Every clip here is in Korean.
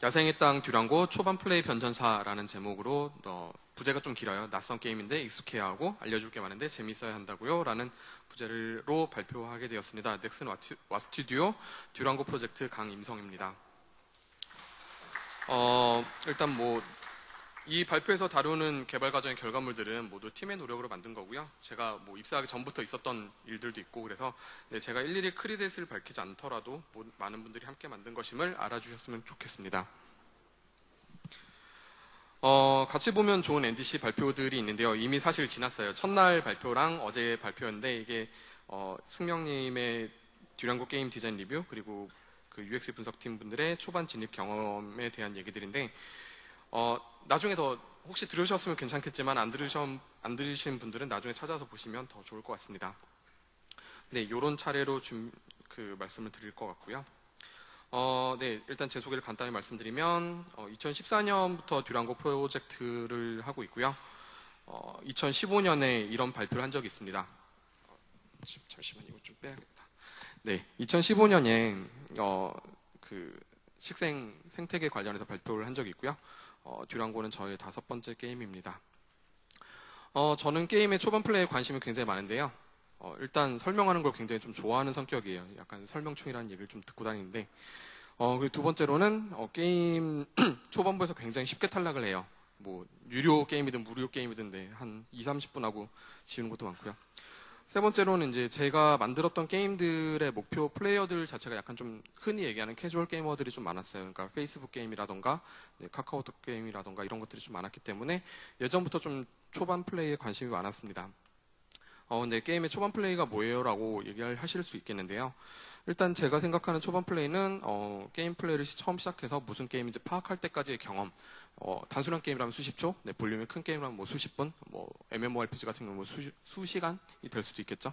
야생의 땅 듀랑고 초반 플레이 변전사라는 제목으로 어, 부제가 좀 길어요. 낯선 게임인데 익숙해야 하고 알려줄 게 많은데 재밌어야 한다고요. 라는 부제로 발표하게 되었습니다. 넥슨 와스튜디오 듀랑고 프로젝트 강임성입니다. 어, 일단 뭐, 이 발표에서 다루는 개발 과정의 결과물들은 모두 팀의 노력으로 만든 거고요. 제가 뭐 입사하기 전부터 있었던 일들도 있고 그래서 네, 제가 일일이 크리딧을 밝히지 않더라도 뭐 많은 분들이 함께 만든 것임을 알아주셨으면 좋겠습니다. 어, 같이 보면 좋은 NDC 발표들이 있는데요. 이미 사실 지났어요. 첫날 발표랑 어제 발표였는데 이게 어, 승명님의 듀랑고 게임 디자인 리뷰 그리고 그 UX 분석팀 분들의 초반 진입 경험에 대한 얘기들인데 어, 나중에 더 혹시 들으셨으면 괜찮겠지만 안 들으셨 안 들으신 분들은 나중에 찾아서 보시면 더 좋을 것 같습니다. 네, 요런 차례로 좀 그 말씀을 드릴 것 같고요. 어, 네, 일단 제 소개를 간단히 말씀드리면 2014년부터 듀랑고 프로젝트를 하고 있고요. 2015년에 이런 발표를 한 적이 있습니다. 어, 잠시만 이거 좀 빼야겠다. 네, 2015년에 어, 그 식생 생태계 관련해서 발표를 한 적이 있고요. 어, 듀랑고는 저의 다섯 번째 게임입니다. 어, 저는 게임의 초반 플레이에 관심이 굉장히 많은데요. 어, 일단 설명하는 걸 굉장히 좀 좋아하는 성격이에요. 약간 설명충이라는 얘기를 좀 듣고 다니는데, 어, 그리고 두 번째로는 어, 게임 초반부에서 굉장히 쉽게 탈락을 해요. 뭐 유료 게임이든 무료 게임이든 네, 한 2, 30분 하고 지우는 것도 많고요. 세 번째로는 이제 제가 만들었던 게임들의 목표 플레이어들 자체가 약간 좀 흔히 얘기하는 캐주얼 게이머들이 좀 많았어요. 그러니까 페이스북 게임이라던가 네, 카카오톡 게임이라던가 이런 것들이 좀 많았기 때문에 예전부터 좀 초반 플레이에 관심이 많았습니다. 어, 근데 게임의 초반 플레이가 뭐예요 라고 얘기하실 수 있겠는데요. 일단 제가 생각하는 초반 플레이는 어, 게임 플레이를 시- 처음 시작해서 무슨 게임인지 파악할 때까지의 경험. 어, 단순한 게임이라면 수십 초, 네, 볼륨이 큰 게임이라면 뭐 수십 분, 뭐 MMORPG 같은 경우는 뭐 수, 수시간이 될 수도 있겠죠.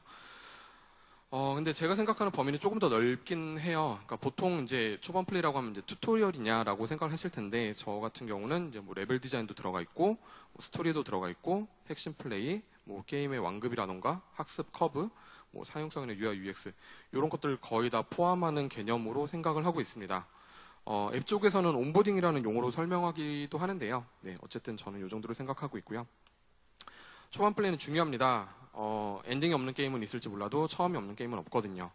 어, 근데 제가 생각하는 범위는 조금 더 넓긴 해요. 그러니까 보통 이제 초반 플레이라고 하면 이제 튜토리얼이냐라고 생각을 하실 텐데, 저 같은 경우는 이제 뭐 레벨 디자인도 들어가 있고, 뭐 스토리도 들어가 있고, 핵심 플레이, 뭐 게임의 완급이라던가, 학습 커브, 뭐 사용성이나 UI, UX, 이런 것들을 거의 다 포함하는 개념으로 생각을 하고 있습니다. 어, 앱 쪽에서는 onboarding이라는 용어로 설명하기도 하는데요. 네, 어쨌든 저는 이 정도로 생각하고 있고요. 초반 플레이는 중요합니다. 어, 엔딩이 없는 게임은 있을지 몰라도 처음이 없는 게임은 없거든요.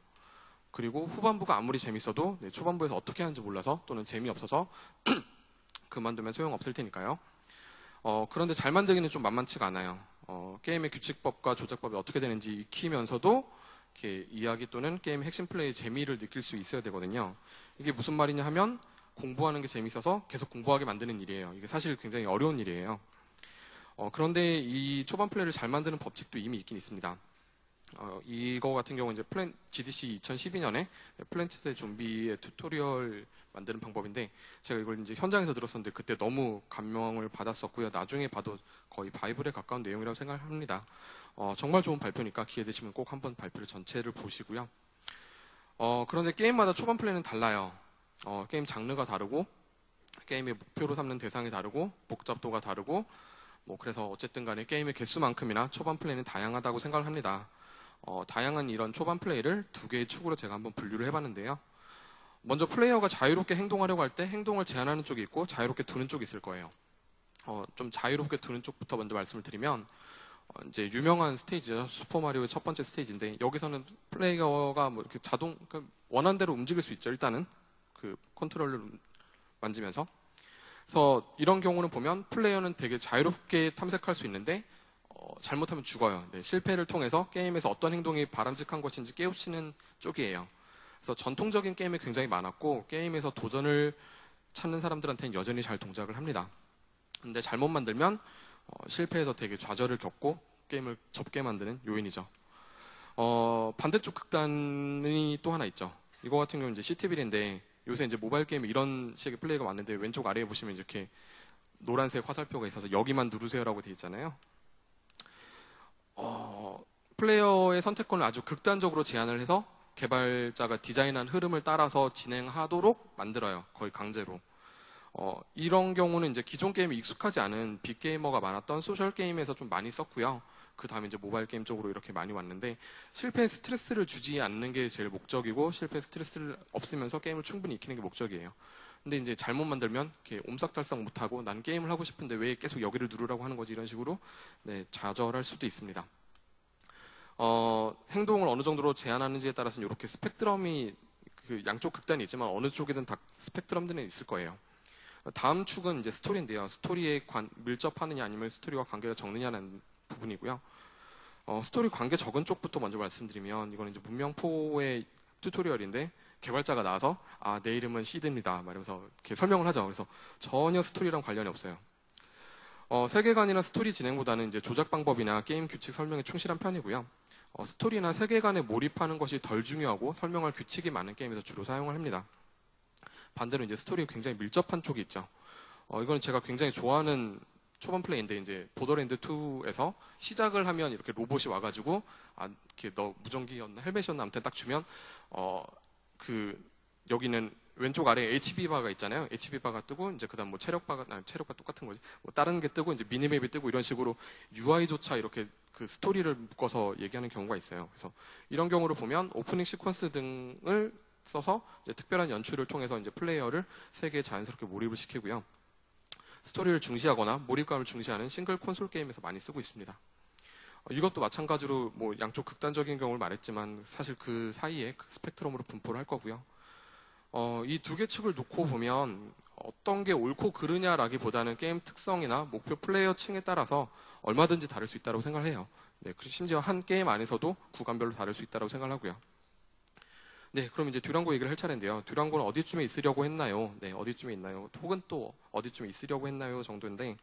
그리고 후반부가 아무리 재밌어도 네, 초반부에서 어떻게 하는지 몰라서 또는 재미없어서 그만두면 소용없을 테니까요. 어, 그런데 잘 만들기는 좀 만만치가 않아요. 어, 게임의 규칙법과 조작법이 어떻게 되는지 익히면서도 이렇게 이야기 또는 게임의 핵심 플레이의 재미를 느낄 수 있어야 되거든요. 이게 무슨 말이냐 하면 공부하는 게 재밌어서 계속 공부하게 만드는 일이에요. 이게 사실 굉장히 어려운 일이에요. 어, 그런데 이 초반 플레이를 잘 만드는 법칙도 이미 있긴 있습니다. 어, 이거 같은 경우 이제 플랜, GDC 2012년에 플랜츠 vs 좀비의 튜토리얼 만드는 방법인데 제가 이걸 이제 현장에서 들었었는데 그때 너무 감명을 받았었고요. 나중에 봐도 거의 바이블에 가까운 내용이라고 생각합니다. 어, 정말 좋은 발표니까 기회 되시면 꼭 한번 발표를 전체를 보시고요. 어, 그런데 게임마다 초반 플레이는 달라요. 어, 게임 장르가 다르고 게임의 목표로 삼는 대상이 다르고 복잡도가 다르고 뭐 그래서 어쨌든 간에 게임의 개수만큼이나 초반 플레이는 다양하다고 생각을 합니다. 어, 다양한 이런 초반 플레이를 두 개의 축으로 제가 한번 분류를 해봤는데요. 먼저 플레이어가 자유롭게 행동하려고 할 때 행동을 제한하는 쪽이 있고 자유롭게 두는 쪽이 있을 거예요. 어, 좀 자유롭게 두는 쪽부터 먼저 말씀을 드리면 어, 이제 유명한 스테이지죠. 슈퍼마리오의 첫 번째 스테이지인데 여기서는 플레이어가 뭐 이렇게 자동 그러니까 원하는 대로 움직일 수 있죠. 일단은 그 컨트롤을 만지면서 그래서 이런 경우는 보면 플레이어는 되게 자유롭게 탐색할 수 있는데 어, 잘못하면 죽어요. 네, 실패를 통해서 게임에서 어떤 행동이 바람직한 것인지 깨우치는 쪽이에요. 그래서 전통적인 게임이 굉장히 많았고 게임에서 도전을 찾는 사람들한테는 여전히 잘 동작을 합니다. 근데 잘못 만들면 어, 실패해서 되게 좌절을 겪고 게임을 접게 만드는 요인이죠. 어, 반대쪽 극단이 또 하나 있죠. 이거 같은 경우는 이제 시티빌인데 요새 이제 모바일 게임에 이런 식의 플레이가 많은데 왼쪽 아래에 보시면 이렇게 노란색 화살표가 있어서 여기만 누르세요라고 돼 있잖아요. 어, 플레이어의 선택권을 아주 극단적으로 제한을 해서 개발자가 디자인한 흐름을 따라서 진행하도록 만들어요. 거의 강제로. 어, 이런 경우는 이제 기존 게임에 익숙하지 않은 비게이머가 많았던 소셜 게임에서 좀 많이 썼고요. 그 다음에 이제 모바일 게임 쪽으로 이렇게 많이 왔는데 실패 스트레스를 주지 않는 게 제일 목적이고 실패 스트레스를 없으면서 게임을 충분히 익히는 게 목적이에요. 근데 이제 잘못 만들면 이렇게 옴싹달싹 못하고 난 게임을 하고 싶은데 왜 계속 여기를 누르라고 하는 거지 이런 식으로 네, 좌절할 수도 있습니다. 어, 행동을 어느 정도로 제한하는지에 따라서는 이렇게 스펙트럼이 그 양쪽 극단이 있지만 어느 쪽이든 다 스펙트럼들은 있을 거예요. 다음 축은 이제 스토리인데요. 스토리에 관- 밀접하느냐 아니면 스토리와 관계가 적느냐는 부분이고요. 어, 스토리 관계 적은 쪽부터 먼저 말씀드리면 이거는 이제 문명 4의 튜토리얼인데 개발자가 나와서 아 내 이름은 시드입니다. 말하면서 이렇게 설명을 하죠. 그래서 전혀 스토리랑 관련이 없어요. 어, 세계관이나 스토리 진행보다는 이제 조작 방법이나 게임 규칙 설명에 충실한 편이고요. 어, 스토리나 세계관에 몰입하는 것이 덜 중요하고 설명할 규칙이 많은 게임에서 주로 사용을 합니다. 반대로 이제 스토리에 굉장히 밀접한 쪽이 있죠. 어, 이거는 제가 굉장히 좋아하는 초반 플레이인데 이제 보더랜드 2에서 시작을 하면 이렇게 로봇이 와가지고 아 이렇게 너 무전기였나 헬멧이었나 아무튼 딱 주면 어 그 여기는 왼쪽 아래 에 HP 바가 있잖아요. HP 바가 뜨고 이제 그다음 뭐 체력 바가 아니 체력 바 똑같은 거지. 뭐 다른 게 뜨고 이제 미니맵이 뜨고 이런 식으로 UI조차 이렇게 그 스토리를 묶어서 얘기하는 경우가 있어요. 그래서 이런 경우를 보면 오프닝 시퀀스 등을 써서 특별한 연출을 통해서 이제 플레이어를 세계에 자연스럽게 몰입을 시키고요. 스토리를 중시하거나 몰입감을 중시하는 싱글 콘솔 게임에서 많이 쓰고 있습니다. 어, 이것도 마찬가지로 뭐 양쪽 극단적인 경우를 말했지만 사실 그 사이에 그 스펙트럼으로 분포를 할 거고요. 어, 이 두 개 축을 놓고 보면 어떤 게 옳고 그르냐라기보다는 게임 특성이나 목표 플레이어 층에 따라서 얼마든지 다를 수 있다고 생각을 해요. 네, 심지어 한 게임 안에서도 구간별로 다를 수 있다고 생각을 하고요. 네, 그럼 이제 듀랑고 얘기를 할 차례인데요. 듀랑고는 어디쯤에 있으려고 했나요? 네, 어디쯤에 있나요? 혹은 또 어디쯤에 있으려고 했나요? 정도인데,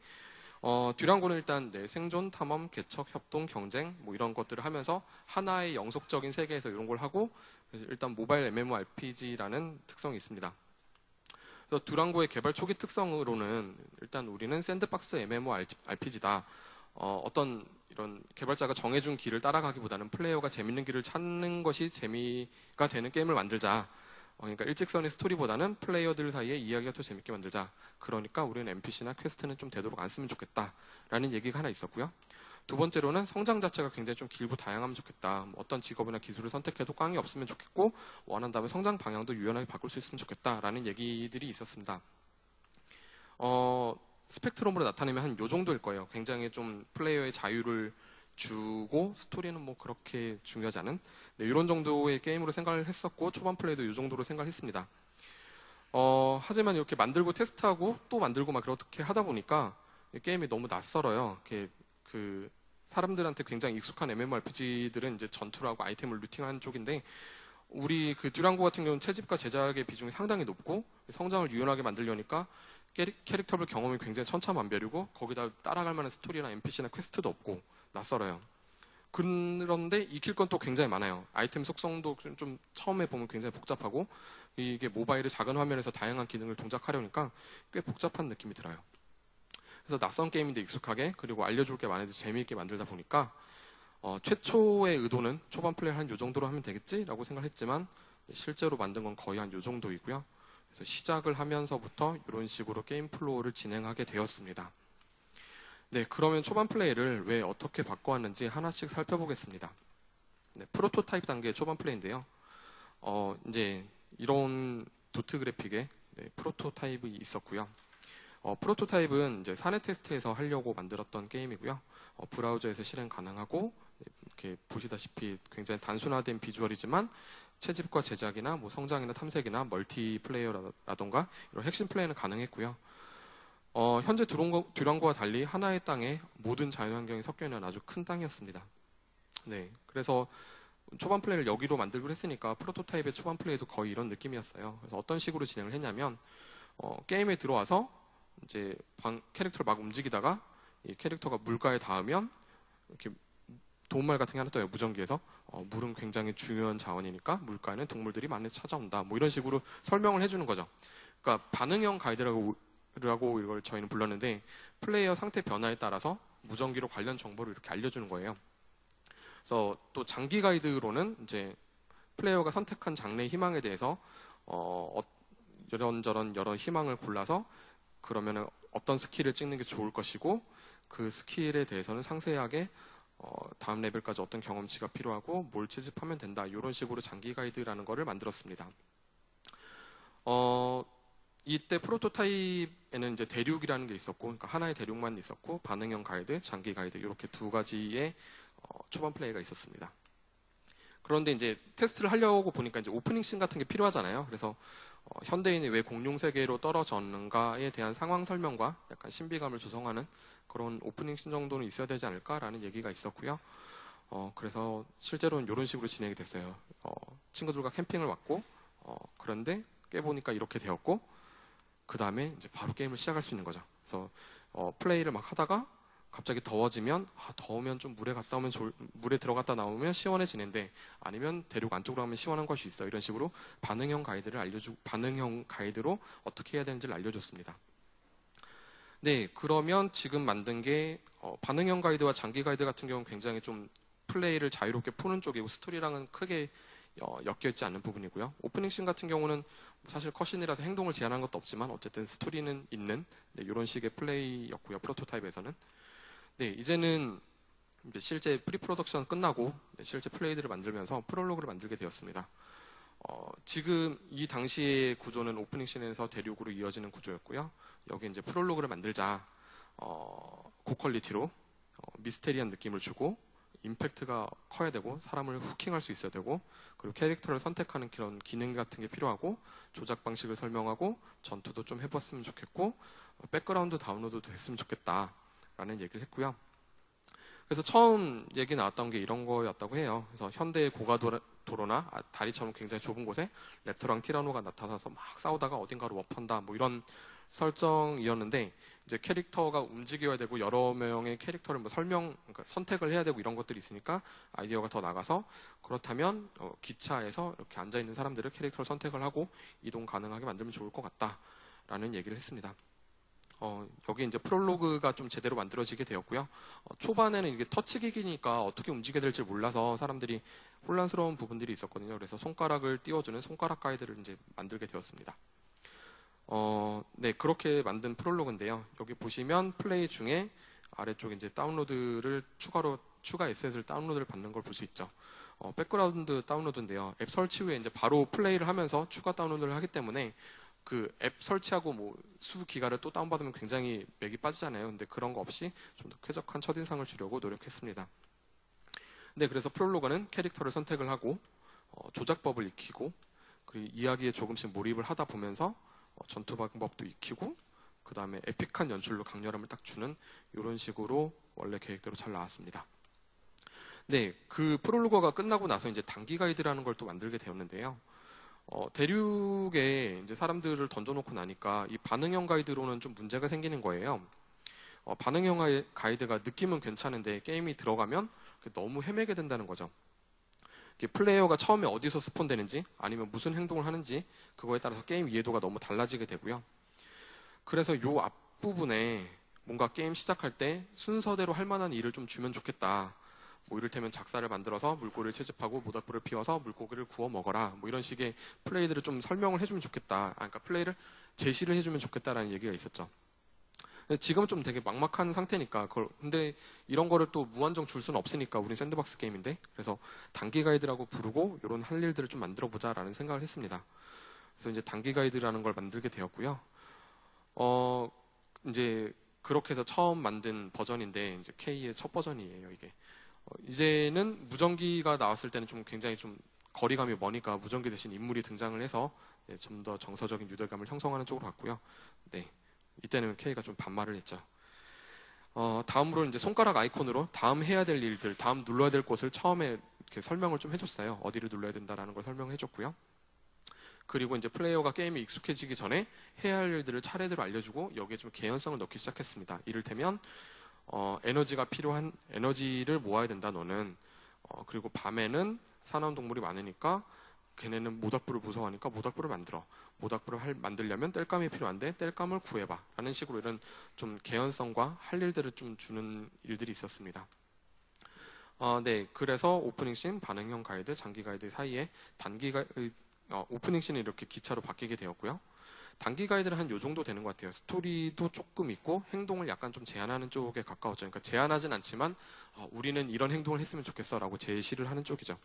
어, 듀랑고는 일단 네, 생존, 탐험, 개척, 협동, 경쟁 뭐 이런 것들을 하면서 하나의 영속적인 세계에서 이런 걸 하고 일단 모바일 MMORPG라는 특성이 있습니다. 그래서 듀랑고의 개발 초기 특성으로는 일단 우리는 샌드박스 MMORPG다. 어, 어떤 이런 개발자가 정해준 길을 따라가기보다는 플레이어가 재밌는 길을 찾는 것이 재미가 되는 게임을 만들자. 어, 그러니까 일직선의 스토리보다는 플레이어들 사이에 이야기가 더 재밌게 만들자. 그러니까 우리는 NPC나 퀘스트는 좀 되도록 안 쓰면 좋겠다 라는 얘기가 하나 있었고요. 두 번째로는 성장 자체가 굉장히 좀 길고 다양하면 좋겠다. 뭐 어떤 직업이나 기술을 선택해도 꽝이 없으면 좋겠고 원한다면 성장 방향도 유연하게 바꿀 수 있으면 좋겠다라는 얘기들이 있었습니다. 어, 스펙트럼으로 나타내면 한 요 정도일 거예요. 굉장히 좀 플레이어의 자유를 주고 스토리는 뭐 그렇게 중요하지 않은 네, 이런 정도의 게임으로 생각을 했었고 초반 플레이도 이 정도로 생각을 했습니다. 어, 하지만 이렇게 만들고 테스트하고 또 만들고 막 그렇게 하다 보니까 이 게임이 너무 낯설어요. 이렇게 그 사람들한테 굉장히 익숙한 MMORPG들은 이제 전투하고 아이템을 looting하는 쪽인데 우리 그 듀랑고 같은 경우는 채집과 제작의 비중이 상당히 높고 성장을 유연하게 만들려니까 캐릭- 캐릭터별 경험이 굉장히 천차만별이고 거기다 따라갈 만한 스토리나 NPC나 퀘스트도 없고 낯설어요. 그런데 익힐 건 또 굉장히 많아요. 아이템 속성도 좀, 좀 처음에 보면 굉장히 복잡하고 이게 모바일의 작은 화면에서 다양한 기능을 동작하려니까 꽤 복잡한 느낌이 들어요. 그래서 낯선 게임인데 익숙하게 그리고 알려줄 게 많은데 재미있게 만들다 보니까 어, 최초의 의도는 초반 플레이를 한요 정도로 하면 되겠지라고 생각했지만 실제로 만든 건 거의 한 요 정도이고요. 시작을 하면서부터 이런 식으로 게임 flow를 진행하게 되었습니다. 네, 그러면 초반 플레이를 왜 어떻게 바꿔왔는지 하나씩 살펴보겠습니다. 네, 프로토타입 단계 초반 플레이인데요. 어, 이제 이런 도트 그래픽의 네, 프로토타입이 있었고요. 어, 프로토타입은 이제 사내 테스트에서 하려고 만들었던 게임이고요. 어, 브라우저에서 실행 가능하고 네, 이렇게 보시다시피 굉장히 단순화된 비주얼이지만 채집과 제작이나 뭐 성장이나 탐색이나 multiplayer라던가 이런 핵심 플레이는 가능했고요. 어, 현재 듀랑고, 듀랑고와 달리 하나의 땅에 모든 자연환경이 섞여 있는 아주 큰 땅이었습니다. 네, 그래서 초반 플레이를 여기로 만들기로 했으니까 프로토타입의 초반 플레이도 거의 이런 느낌이었어요. 그래서 어떤 식으로 진행을 했냐면 어, 게임에 들어와서 이제 방- 캐릭터를 막 움직이다가 이 캐릭터가 물가에 닿으면 이렇게 도움말 같은 게 하나 떠요. 무전기에서. 어, 물은 굉장히 중요한 자원이니까 물가에는 동물들이 많이 찾아온다. 뭐 이런 식으로 설명을 해주는 거죠. 그러니까 반응형 가이드라고 라고 이걸 저희는 불렀는데 플레이어 상태 변화에 따라서 무전기로 관련 정보를 이렇게 알려주는 거예요. 그래서 또 장기 가이드로는 이제 플레이어가 선택한 장래의 희망에 대해서 어, 어, 이런저런 여러 희망을 골라서 그러면은 어떤 스킬을 찍는 게 좋을 것이고 그 스킬에 대해서는 상세하게 어, 다음 레벨까지 어떤 경험치가 필요하고 뭘 채집하면 된다 이런 식으로 장기 가이드라는 거를 만들었습니다. 어, 이때 프로토타입에는 이제 대륙이라는 게 있었고, 그러니까 하나의 대륙만 있었고, 반응형 가이드, 장기 가이드 이렇게 두 가지의 어, 초반 플레이가 있었습니다. 그런데 이제 테스트를 하려고 보니까 이제 오프닝 씬 같은 게 필요하잖아요. 그래서 어, 현대인이 왜 공룡 세계로 떨어졌는가에 대한 상황 설명과 약간 신비감을 조성하는 그런 오프닝 씬 정도는 있어야 되지 않을까라는 얘기가 있었고요. 어, 그래서 실제로는 이런 식으로 진행이 됐어요. 어, 친구들과 캠핑을 왔고, 어, 그런데 깨보니까 이렇게 되었고, 그 다음에 이제 바로 게임을 시작할 수 있는 거죠. 그래서 어, 플레이를 막 하다가 갑자기 더워지면 아, 더우면 좀 물에 갔다 오면 좋을- 물에 들어갔다 나오면 시원해지는데 아니면 대륙 안쪽으로 가면 시원한 것이 있어 이런 식으로 반응형 가이드를 알려주 반응형 가이드로 어떻게 해야 되는지를 알려줬습니다. 네 그러면 지금 만든 게 어, 반응형 가이드와 장기 가이드 같은 경우는 굉장히 좀 플레이를 자유롭게 푸는 쪽이고 스토리랑은 크게 어, 엮여 있지 않는 부분이고요. 오프닝 씬 같은 경우는 사실 cutscene이라서 행동을 제한한 것도 없지만 어쨌든 스토리는 있는 네, 이런 식의 플레이였고요. 프로토타입에서는 네 이제는 이제 실제 pre-production 끝나고 네, 실제 플레이들을 만들면서 프롤로그를 만들게 되었습니다. 어, 지금 이 당시의 구조는 오프닝 씬에서 대륙으로 이어지는 구조였고요. 여기 이제 프롤로그를 만들자 어, 고퀄리티로 어, 미스테리한 느낌을 주고 임팩트가 커야 되고 사람을 hooking할 수 있어야 되고 그리고 캐릭터를 선택하는 그런 기능 같은 게 필요하고 조작 방식을 설명하고 전투도 좀 해봤으면 좋겠고 어, 백그라운드 다운로드 됐으면 좋겠다라는 얘기를 했고요. 그래서 처음 얘기 나왔던 게 이런 거였다고 해요. 그래서 현대의 고가 도로나 아, 다리처럼 굉장히 좁은 곳에 랩터랑 티라노가 나타나서 막 싸우다가 어딘가로 warp한다 뭐 이런 설정이었는데 이제 캐릭터가 움직여야 되고 여러 명의 캐릭터를 뭐 설명 그러니까 선택을 해야 되고 이런 것들이 있으니까 아이디어가 더 나가서 그렇다면 어, 기차에서 이렇게 앉아 있는 사람들을 캐릭터를 선택을 하고 이동 가능하게 만들면 좋을 것 같다라는 얘기를 했습니다. 어, 여기 이제 프롤로그가 좀 제대로 만들어지게 되었고요. 어, 초반에는 이게 터치기기니까 어떻게 움직여야 될지 몰라서 사람들이 혼란스러운 부분들이 있었거든요. 그래서 손가락을 띄워주는 손가락 가이드를 이제 만들게 되었습니다. 어, 네, 그렇게 만든 프롤로그인데요. 여기 보시면 플레이 중에 아래쪽에 이제 다운로드를 추가로 추가 asset을 다운로드를 받는 걸 볼 수 있죠. 어, 백그라운드 다운로드인데요. 앱 설치 후에 이제 바로 플레이를 하면서 추가 다운로드를 하기 때문에 그 앱 설치하고 뭐 수 기가를 또 다운받으면 굉장히 맥이 빠지잖아요. 근데 그런 거 없이 좀 더 쾌적한 첫인상을 주려고 노력했습니다. 네, 그래서 프롤로그는 캐릭터를 선택을 하고 어, 조작법을 익히고 그리고 이야기에 조금씩 몰입을 하다 보면서 어, 전투 방법도 익히고 그 다음에 에픽한 연출로 강렬함을 딱 주는 이런 식으로 원래 계획대로 잘 나왔습니다. 네, 그 프롤로그가 끝나고 나서 이제 단기 가이드라는 걸 또 만들게 되었는데요. 어, 대륙에 이제 사람들을 던져놓고 나니까 이 반응형 가이드로는 좀 문제가 생기는 거예요. 어, 반응형 가이- 가이드가 느낌은 괜찮은데 게임이 들어가면 너무 헤매게 된다는 거죠. 플레이어가 처음에 어디서 스폰되는지 아니면 무슨 행동을 하는지 그거에 따라서 게임 이해도가 너무 달라지게 되고요. 그래서 요 앞부분에 뭔가 게임 시작할 때 순서대로 할 만한 일을 좀 주면 좋겠다. 뭐 이를테면 작사를 만들어서 물고기를 채집하고 모닥불을 피워서 물고기를 구워 먹어라. 뭐 이런 식의 플레이들을 좀 설명을 해주면 좋겠다. 아, 그러니까 플레이를 제시를 해주면 좋겠다라는 얘기가 있었죠. 지금은 좀 되게 막막한 상태니까 그걸 근데 이런 거를 또 무한정 줄 수는 없으니까 우린 샌드박스 게임인데 그래서 단기 가이드라고 부르고 이런 할 일들을 좀 만들어 보자라는 생각을 했습니다. 그래서 이제 단기 가이드라는 걸 만들게 되었고요. 어 이제 그렇게 해서 처음 만든 버전인데 이제 K의 첫 버전이에요 이게. 어, 이제는 무전기가 나왔을 때는 좀 굉장히 좀 거리감이 머니까 무전기 대신 인물이 등장을 해서 네, 좀더 정서적인 유대감을 형성하는 쪽으로 갔고요. 네. 이때는 K가 좀 반말을 했죠. 어, 다음으로 이제 손가락 아이콘으로 다음 해야 될 일들, 다음 눌러야 될 곳을 처음에 이렇게 설명을 좀 해줬어요. 어디를 눌러야 된다라는 걸 설명해줬고요. 그리고 이제 플레이어가 게임에 익숙해지기 전에 해야 할 일들을 차례대로 알려주고 여기에 좀 개연성을 넣기 시작했습니다. 이를테면 어, 에너지가 필요한 에너지를 모아야 된다 너는 어, 그리고 밤에는 사나운 동물이 많으니까 걔네는 모닥불을 무서워하니까 모닥불을 만들어 모닥불을 할, 만들려면 땔감이 필요한데 땔감을 구해봐 라는 식으로 이런 좀 개연성과 할 일들을 좀 주는 일들이 있었습니다. 어, 네, 그래서 오프닝 씬, 반응형 가이드, 장기 가이드 사이에 단기 가 어, 오프닝 씬은 이렇게 기차로 바뀌게 되었고요. 단기 가이드는 한요 정도 되는 것 같아요. 스토리도 조금 있고 행동을 약간 좀 제한하는 쪽에 가까웠죠. 그러니까 제한하진 않지만 어, 우리는 이런 행동을 했으면 좋겠어라고 제시를 하는 쪽이죠.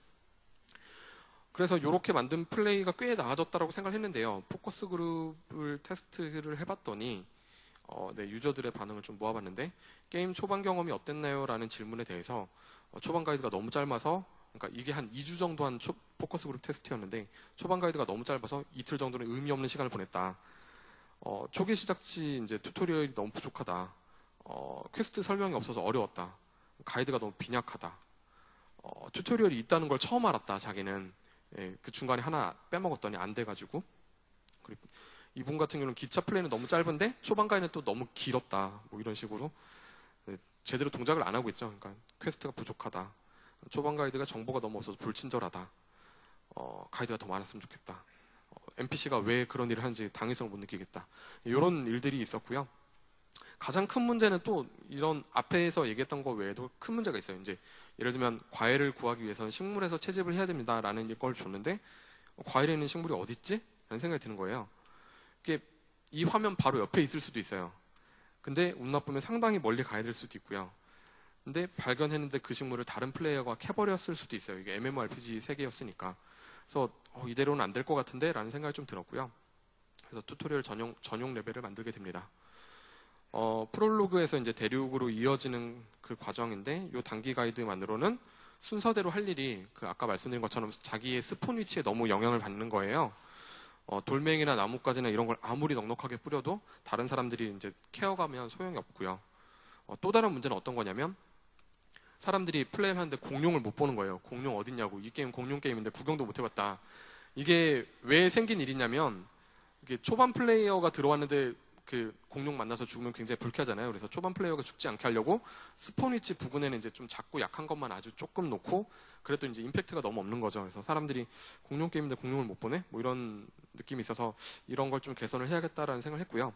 그래서 이렇게 만든 플레이가 꽤 나아졌다고 생각을 했는데요. focus group을 테스트를 해봤더니 어, 네, 유저들의 반응을 좀 모아봤는데 게임 초반 경험이 어땠나요? 라는 질문에 대해서 어, 초반 가이드가 너무 짧아서 그러니까 이게 한 2주 정도 한 초- focus group 테스트였는데 초반 가이드가 너무 짧아서 이틀 정도는 의미 없는 시간을 보냈다. 어, 초기 시작지 이제 튜토리얼이 너무 부족하다. 어, 퀘스트 설명이 없어서 어려웠다. 가이드가 너무 빈약하다. 어, 튜토리얼이 있다는 걸 처음 알았다. 자기는 예, 그 중간에 하나 빼먹었더니 안 돼가지고 그리고 이분 같은 경우는 기차 플레이는 너무 짧은데 초반 가이드는 또 너무 길었다. 뭐 이런 식으로 예, 제대로 동작을 안 하고 있죠. 그러니까 퀘스트가 부족하다. 초반 가이드가 정보가 너무 없어서 불친절하다. 어, 가이드가 더 많았으면 좋겠다. NPC가 왜 그런 일을 하는지 당위성을 못 느끼겠다. 이런 일들이 있었고요. 가장 큰 문제는 또 이런 앞에서 얘기했던 거 외에도 큰 문제가 있어요. 이제 예를 들면 과일을 구하기 위해서는 식물에서 채집을 해야 됩니다라는 걸 줬는데 어, 과일에 있는 식물이 어디 있지? 라는 생각이 드는 거예요. 이게 이 화면 바로 옆에 있을 수도 있어요. 근데 운 나쁘면 상당히 멀리 가야 될 수도 있고요. 근데 발견했는데 그 식물을 다른 플레이어가 캐버렸을 수도 있어요. 이게 MMORPG 세계였으니까. 그래서 어, 이대로는 안 될 것 같은데 라는 생각이 좀 들었고요. 그래서 튜토리얼 전용, 전용 레벨을 만들게 됩니다. 어, 프롤로그에서 이제 대륙으로 이어지는 그 과정인데 이 단기 가이드만으로는 순서대로 할 일이 그 아까 말씀드린 것처럼 자기의 spawn 위치에 너무 영향을 받는 거예요. 어, 돌멩이나 나뭇가지나 이런 걸 아무리 넉넉하게 뿌려도 다른 사람들이 이제 캐가면 소용이 없고요. 어, 또 다른 문제는 어떤 거냐면 사람들이 플레이를 하는데 공룡을 못 보는 거예요. 공룡 어딨냐고. 이 게임 공룡 게임인데 구경도 못 해봤다. 이게 왜 생긴 일이냐면 이게 초반 플레이어가 들어왔는데 그 공룡 만나서 죽으면 굉장히 불쾌하잖아요. 그래서 초반 플레이어가 죽지 않게 하려고 spawn 위치 부근에는 이제 좀 작고 약한 것만 아주 조금 놓고 그래도 이제 임팩트가 너무 없는 거죠. 그래서 사람들이 공룡 게임인데 공룡을 못 보네? 뭐 이런 느낌이 있어서 이런 걸 좀 개선을 해야겠다라는 생각을 했고요.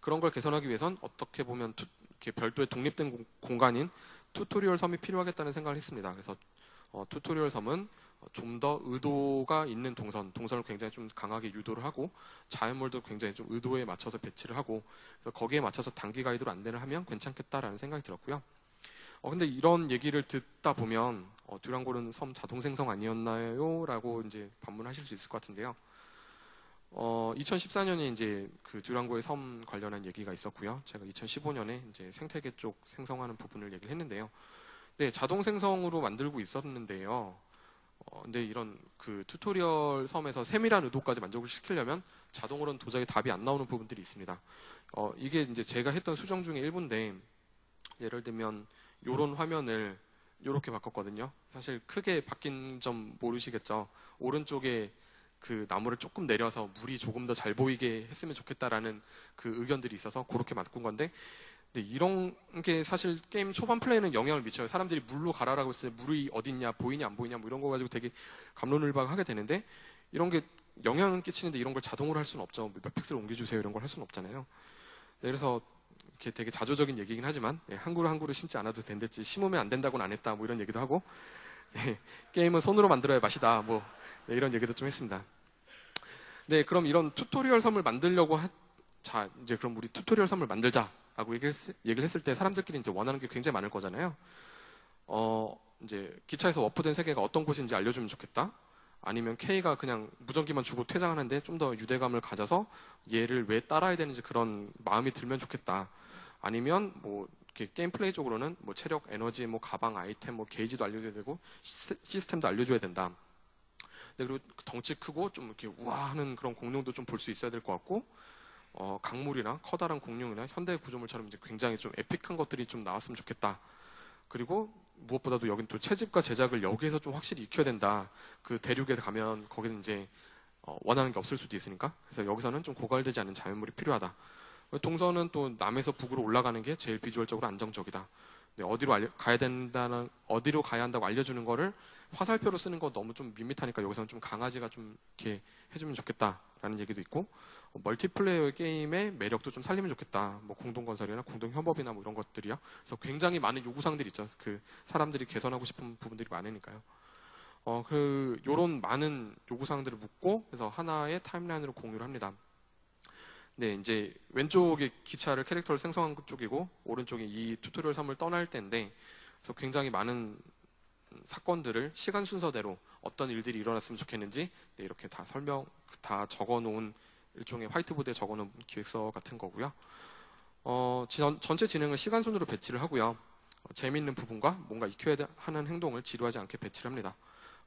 그런 걸 개선하기 위해선 어떻게 보면 투- 이렇게 별도의 독립된 공- 공간인 튜토리얼 섬이 필요하겠다는 생각을 했습니다. 그래서 어, 튜토리얼 섬은 좀 더 의도가 있는 동선, 동선을 굉장히 좀 강하게 유도를 하고 자연물도 굉장히 좀 의도에 맞춰서 배치를 하고 그래서 거기에 맞춰서 단기 가이드로 안내를 하면 괜찮겠다라는 생각이 들었고요. 어, 근데 이런 얘기를 듣다 보면 어, 듀랑고는 섬 자동 생성 아니었나요? 라고 이제 반문하실 수 있을 것 같은데요. 어, 2014년에 이제 그 듀랑고의 섬 관련한 얘기가 있었고요. 제가 2015년에 이제 생태계 쪽 생성하는 부분을 얘기를 했는데요. 네, 자동 생성으로 만들고 있었는데요. 어, 근데 이런 그 튜토리얼 섬에서 세밀한 의도까지 만족을 시키려면 자동으로는 도저히 답이 안 나오는 부분들이 있습니다. 어, 이게 이제 제가 했던 수정 중에 일부인데 예를 들면 요런 화면을 요렇게 바꿨거든요. 사실 크게 바뀐 점 모르시겠죠. 오른쪽에 그 나무를 조금 내려서 물이 조금 더 잘 보이게 했으면 좋겠다라는 그 의견들이 있어서 그렇게 바꾼 건데 근데 이런 게 사실 게임 초반 플레이는 영향을 미쳐요. 사람들이 물로 가라라고 했을 때 물이 어딨냐, 보이냐, 안 보이냐, 뭐 이런 거 가지고 되게 갑론을박하게 되는데 이런 게 영향은 끼치는데 이런 걸 자동으로 할 수는 없죠. 몇 픽셀 옮겨주세요 이런 걸 할 수는 없잖아요. 네, 그래서 이렇게 되게 자조적인 얘기긴 하지만 네, 한 그루 한 그루 심지 않아도 된댔지 심으면 안 된다고는 안 했다 뭐 이런 얘기도 하고 네, 게임은 손으로 만들어야 맛이다 뭐 네, 이런 얘기도 좀 했습니다. 네, 그럼 이런 tutorial 섬을 만들려고 하, 자 이제 그럼 우리 tutorial 섬을 만들자라고 얘기를, 했, 얘기를 했을 때 사람들끼리 이제 원하는 게 굉장히 많을 거잖아요. 어 이제 기차에서 warp된 세계가 어떤 곳인지 알려주면 좋겠다. 아니면 K가 그냥 무전기만 주고 퇴장하는데 좀 더 유대감을 가져서 얘를 왜 따라야 되는지 그런 마음이 들면 좋겠다. 아니면 뭐 게 게임 플레이 쪽으로는 뭐 체력, 에너지, 뭐 가방, 아이템, 뭐 게이지도 알려줘야 되고 시스- 시스템도 알려줘야 된다. 네, 그리고 덩치 크고 좀 이렇게 우아하는 그런 공룡도 좀 볼 수 있어야 될 것 같고 어, 강물이나 커다란 공룡이나 현대 구조물처럼 이제 굉장히 좀 에픽한 것들이 좀 나왔으면 좋겠다. 그리고 무엇보다도 여긴 또 채집과 제작을 여기에서 좀 확실히 익혀야 된다. 그 대륙에 가면 거기는 이제 어, 원하는 게 없을 수도 있으니까. 그래서 여기서는 좀 고갈되지 않은 자연물이 필요하다. 동선은 또 남에서 북으로 올라가는 게 제일 비주얼적으로 안정적이다. 네, 어디로 알려- 가야 된다는 어디로 가야 한다고 알려주는 거를 화살표로 쓰는 거 너무 좀 밋밋하니까 여기서는 좀 강아지가 좀 이렇게 해주면 좋겠다라는 얘기도 있고 어, 멀티플레이어 게임의 매력도 좀 살리면 좋겠다. 뭐 공동 건설이나 공동 협업이나 뭐 이런 것들이요. 그래서 굉장히 많은 요구 사항들이 있죠. 그 사람들이 개선하고 싶은 부분들이 많으니까요. 어, 그 요런 많은 요구 사항들을 묶고 그래서 하나의 timeline으로 공유를 합니다. 네, 이제 왼쪽에 기차를 캐릭터를 생성한 쪽이고 오른쪽에 이 튜토리얼 3을 떠날 때인데 그래서 굉장히 많은 음, 사건들을 시간 순서대로 어떤 일들이 일어났으면 좋겠는지 네, 이렇게 다 설명 다 적어놓은 일종의 화이트보드에 적어놓은 기획서 같은 거고요. 어, 전, 전체 진행을 시간 순으로 배치를 하고요. 어, 재미있는 부분과 뭔가 익혀야 하는 행동을 지루하지 않게 배치를 합니다.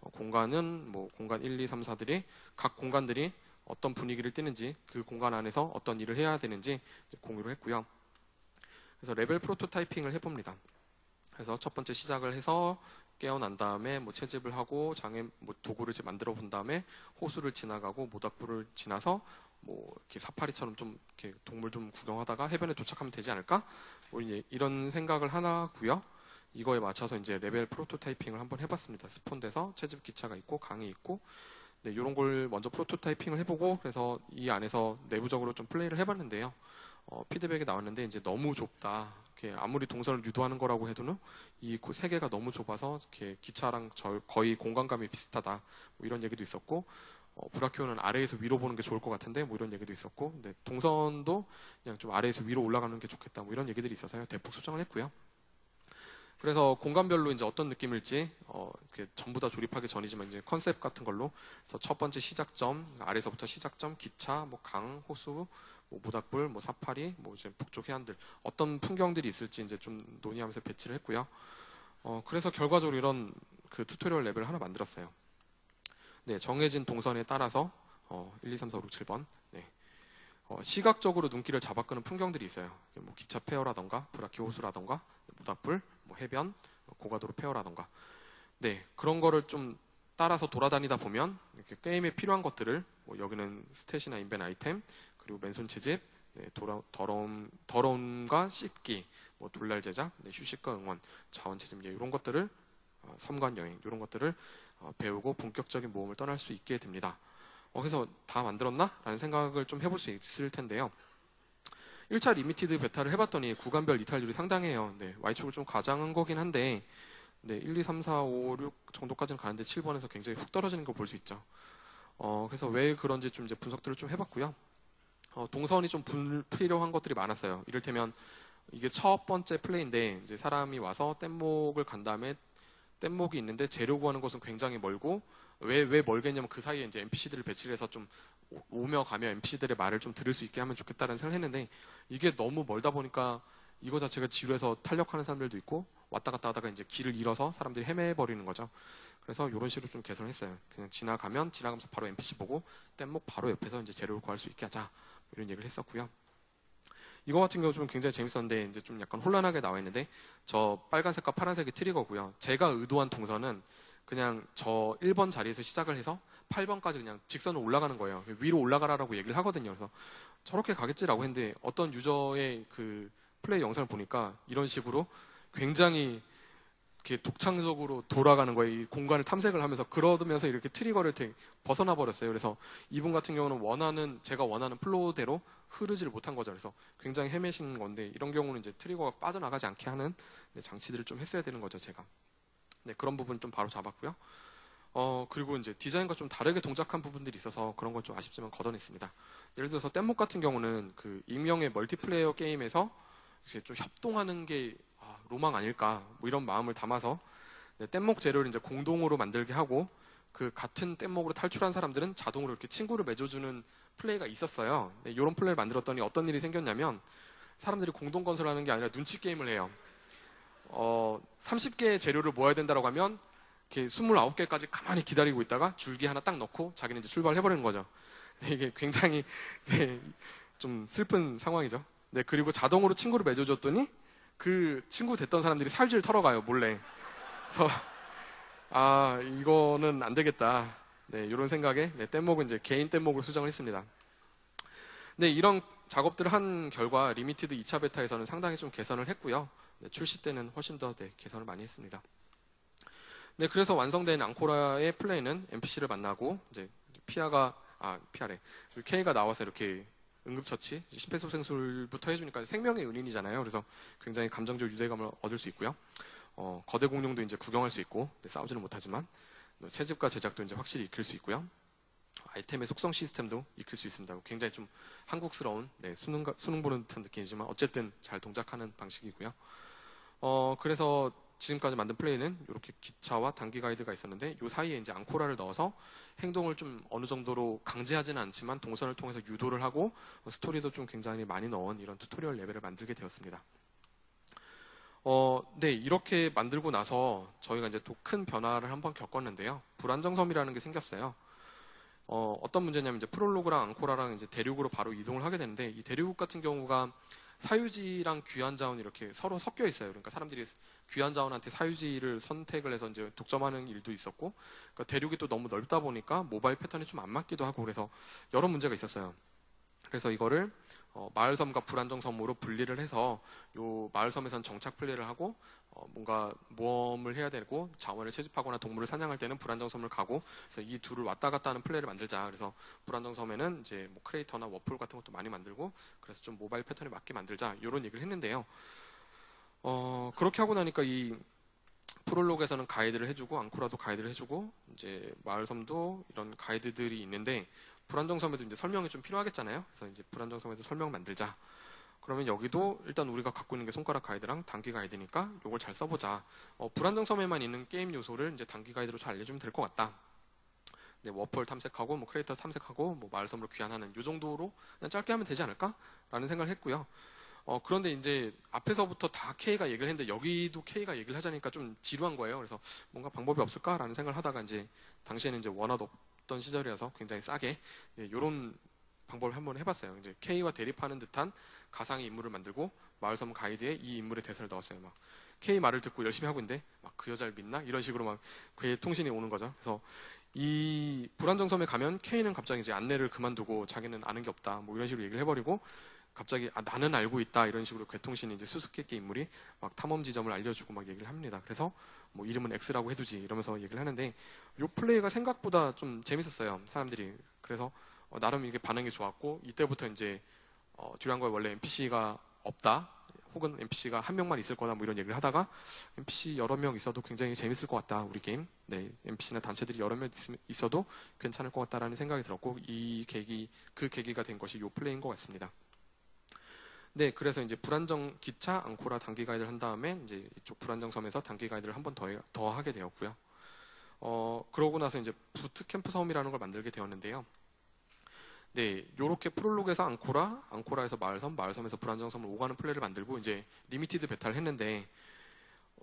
어, 공간은 뭐 공간 1, 2, 3, 4들이 각 공간들이 어떤 분위기를 띠는지 그 공간 안에서 어떤 일을 해야 되는지 공유를 했고요. 그래서 레벨 prototyping을 해봅니다. 그래서 첫 번째 시작을 해서 깨어난 다음에 뭐 채집을 하고 장애 뭐 도구를 만들어 본 다음에 호수를 지나가고 모닥불을 지나서 뭐 이렇게 사파리처럼 좀 이렇게 동물 좀 구경하다가 해변에 도착하면 되지 않을까? 뭐 이런 생각을 하나고요. 이거에 맞춰서 이제 레벨 prototyping을 한번 해봤습니다. spawn돼서 채집 기차가 있고 강이 있고 네, 이런 걸 먼저 prototyping을 해보고 그래서 이 안에서 내부적으로 좀 플레이를 해봤는데요. 어, 피드백이 나왔는데 이제 너무 좁다. 이렇게 아무리 동선을 유도하는 거라고 해도는 이 세계가 너무 좁아서 이렇게 기차랑 저 거의 공간감이 비슷하다. 뭐 이런 얘기도 있었고 어, 브라키오는 아래에서 위로 보는 게 좋을 것 같은데 뭐 이런 얘기도 있었고 근데 동선도 그냥 좀 아래에서 위로 올라가는 게 좋겠다. 뭐 이런 얘기들이 있어서요. 대폭 수정을 했고요. 그래서 공간별로 이제 어떤 느낌일지 어, 전부 다 조립하기 전이지만 이제 컨셉 같은 걸로 그래서 첫 번째 시작점 아래서부터 시작점 기차 뭐 강 호수 뭐 모닥불 뭐 사파리 뭐 이제 북쪽 해안들 어떤 풍경들이 있을지 이제 좀 논의하면서 배치를 했고요. 어, 그래서 결과적으로 이런 그 tutorial 맵을 하나 만들었어요. 네, 정해진 동선에 따라서 어, 1, 2, 3, 4, 5, 6, 7번 네. 어, 시각적으로 눈길을 잡아끄는 풍경들이 있어요. 뭐 기차 폐허라던가 브라키 호수라던가 모닥불, 뭐 해변, 고가도로 폐허라던가 네 그런 거를 좀 따라서 돌아다니다 보면 이렇게 게임에 필요한 것들을 뭐 여기는 stat이나 inven 아이템 그리고 맨손 채집, 네, 도러, 더러움, 더러움과 씻기, 뭐 돌날 제작, 네, 휴식과 응원, 자원 채집 네, 이런 것들을 어, 섬간 여행 이런 것들을 어, 배우고 본격적인 모험을 떠날 수 있게 됩니다. 어, 그래서 다 만들었나? 라는 생각을 좀 해볼 수 있을 텐데요. 1차 limited beta를 해봤더니 구간별 이탈률이 상당해요. 네, Y축을 좀 과장한 거긴 한데, 네, 1, 2, 3, 4, 5, 6 정도까지는 가는데 7번에서 굉장히 훅 떨어지는 걸 볼 수 있죠. 어, 그래서 왜 그런지 좀 이제 분석들을 좀 해봤고요. 어, 동선이 좀 불필요한 것들이 많았어요. 이를테면 이게 첫 번째 플레이인데 이제 사람이 와서 뗏목을 간 다음에 뗏목이 있는데 재료 구하는 곳은 굉장히 멀고 왜, 왜 멀겠냐면 그 사이에 이제 NPC들을 배치를 해서 좀 오며 가며 NPC들의 말을 좀 들을 수 있게 하면 좋겠다는 생각을 했는데 이게 너무 멀다 보니까 이거 자체가 지루해서 탄력하는 사람들도 있고 왔다 갔다 하다가 이제 길을 잃어서 사람들이 헤매버리는 거죠. 그래서 이런 식으로 좀 개선을 했어요. 그냥 지나가면 지나가면서 바로 NPC 보고 뗏목 바로 옆에서 이제 재료를 구할 수 있게 하자. 뭐 이런 얘기를 했었고요. 이거 같은 경우 좀 굉장히 재밌었는데 이제 좀 약간 혼란하게 나와 있는데 저 빨간색과 파란색이 트리거고요. 제가 의도한 동선은 그냥 저 1번 자리에서 시작을 해서 8번까지 그냥 직선으로 올라가는 거예요. 위로 올라가라라고 얘기를 하거든요. 그래서 저렇게 가겠지라고 했는데 어떤 유저의 그 플레이 영상을 보니까 이런 식으로 굉장히 이렇게 독창적으로 돌아가는 거예요. 이 공간을 탐색을 하면서 그러면서 이렇게 trigger를 벗어나 버렸어요. 그래서 이분 같은 경우는 원하는 제가 원하는 flow대로 흐르지를 못한 거죠. 그래서 굉장히 헤매시는 건데 이런 경우는 이제 trigger가 빠져나가지 않게 하는 네, 장치들을 좀 했어야 되는 거죠. 제가 네, 그런 부분 좀 바로 잡았고요. 어, 그리고 이제 디자인과 좀 다르게 동작한 부분들이 있어서 그런 건 좀 아쉽지만 걷어냈습니다. 예를 들어서 뗏목 같은 경우는 그 익명의 멀티플레이어 게임에서 이제 좀 협동하는 게 아, 로망 아닐까 뭐 이런 마음을 담아서 네, 뗏목 재료를 이제 공동으로 만들게 하고 그 같은 뗏목으로 탈출한 사람들은 자동으로 이렇게 친구를 맺어주는 플레이가 있었어요. 네, 이런 플레이를 만들었더니 어떤 일이 생겼냐면 사람들이 공동 건설하는 게 아니라 눈치 게임을 해요. 어, 30개의 재료를 모아야 된다고 하면 이렇게 29개까지 가만히 기다리고 있다가 줄기 하나 딱 넣고 자기는 이제 출발해버리는 거죠. 네, 이게 굉장히 네, 좀 슬픈 상황이죠. 네, 그리고 자동으로 친구를 맺어줬더니 그 친구 됐던 사람들이 사유질 털어가요, 몰래. 그래서, 아, 이거는 안 되겠다. 네, 이런 생각에, 네, 뗏목은 이제 개인 뗏목으로 수정을 했습니다. 네, 이런 작업들을 한 결과 limited 2차 beta에서는 상당히 좀 개선을 했고요. 네, 출시 때는 훨씬 더 네, 개선을 많이 했습니다. 네, 그래서 완성된 앙코라의 플레이는 NPC를 만나고 이제 피아가 아 피아래 K가 나와서 이렇게 응급처치 심폐소생술부터 해주니까 생명의 은인이잖아요. 그래서 굉장히 감정적 유대감을 얻을 수 있고요. 어, 거대 공룡도 이제 구경할 수 있고 네, 싸우지는 못하지만 채집과 제작도 이제 확실히 익힐 수 있고요. 아이템의 속성 시스템도 익힐 수 있습니다. 굉장히 좀 한국스러운 네, 수능 수능 보는 듯한 느낌이지만 어쨌든 잘 동작하는 방식이고요. 어, 그래서 지금까지 만든 플레이는 이렇게 기차와 단기 가이드가 있었는데 이 사이에 이제 앙코라를 넣어서 행동을 좀 어느 정도로 강제하지는 않지만 동선을 통해서 유도를 하고 스토리도 좀 굉장히 많이 넣은 이런 tutorial 레벨을 만들게 되었습니다. 어, 네, 이렇게 만들고 나서 저희가 이제 또 큰 변화를 한번 겪었는데요. 불안정섬이라는 게 생겼어요. 어, 어떤 문제냐면 이제 프롤로그랑 앙코라랑 이제 대륙으로 바로 이동을 하게 되는데 이 대륙 같은 경우가 사유지랑 귀한 자원이 이렇게 서로 섞여 있어요. 그러니까 사람들이 귀한 자원한테 사유지를 선택을 해서 이제 독점하는 일도 있었고, 그러니까 대륙이 또 너무 넓다 보니까 모바일 패턴이 좀 안 맞기도 하고 그래서 여러 문제가 있었어요. 그래서 이거를 어, 마을섬과 불안정섬으로 분리를 해서 요 마을섬에선 정착 플레이를 하고 어, 뭔가 모험을 해야 되고 자원을 채집하거나 동물을 사냥할 때는 불안정섬을 가고 그래서 이 둘을 왔다 갔다 하는 플레이를 만들자. 그래서 불안정섬에는 이제 뭐 크레이터나 워플 같은 것도 많이 만들고 그래서 좀 모바일 패턴에 맞게 만들자. 이런 얘기를 했는데요. 어, 그렇게 하고 나니까 이 프롤로그에서는 가이드를 해주고 앙코라도 가이드를 해주고 이제 마을섬도 이런 가이드들이 있는데 불안정섬에도 이제 설명이 좀 필요하겠잖아요. 그래서 이제 불안정섬에도 설명 만들자. 그러면 여기도 일단 우리가 갖고 있는 게 손가락 가이드랑 단기 가이드니까 이걸 잘 써보자. 어, 불안정섬에만 있는 게임 요소를 이제 단기 가이드로 잘 알려주면 될 것 같다. 네, warp hole 탐색하고 뭐 크레이터 탐색하고 뭐 마을 섬으로 귀환하는 이 정도로 그냥 짧게 하면 되지 않을까라는 생각을 했고요. 어, 그런데 이제 앞에서부터 다 K가 얘기를 했는데 여기도 K가 얘기를 하자니까 좀 지루한 거예요. 그래서 뭔가 방법이 없을까라는 생각을 하다가 이제 당시에는 이제 원화도 없던 시절이라서 굉장히 싸게 네, 이런 방법을 한번 해봤어요. 이제 K와 대립하는 듯한 가상의 인물을 만들고 마을섬 가이드에 이 인물의 대사를 넣었어요. 막 K 말을 듣고 열심히 하고 있는데 막 그 여자를 믿나 이런 식으로 막 그의 통신이 오는 거죠. 그래서 이 불안정섬에 가면 K는 갑자기 이제 안내를 그만두고 자기는 아는 게 없다 뭐 이런 식으로 얘기를 해버리고 갑자기 아, 나는 알고 있다 이런 식으로 괴통신이 이제 수수께끼 인물이 막 탐험 지점을 알려주고 막 얘기를 합니다. 그래서 뭐 이름은 X라고 해두지 이러면서 얘기를 하는데 요 플레이가 생각보다 좀 재밌었어요. 사람들이 그래서 어, 나름 이게 반응이 좋았고 이때부터 이제 어, 듀란거에 원래 NPC가 없다 혹은 NPC가 한 명만 있을 거다 뭐 이런 얘기를 하다가 NPC 여러 명 있어도 굉장히 재밌을 것 같다 우리 게임 네 NPC나 단체들이 여러 명 있 어도 괜찮을 것 같다라는 생각이 들었고 이 계기 그 계기가 된 것이 요 플레이인 것 같습니다. 네, 그래서 이제 불안정 기차 앙코라 단기 가이드를 한 다음에 이제 이쪽 불안정 섬에서 단기 가이드를 한 번 더 더 하게 되었고요. 어, 그러고 나서 이제 boot camp 섬이라는 걸 만들게 되었는데요. 네, 요렇게 프롤로그에서 앙코라, 앙코라에서 마을섬, 마을섬에서 불안정섬을 오가는 플레이를 만들고 이제 limited beta를 했는데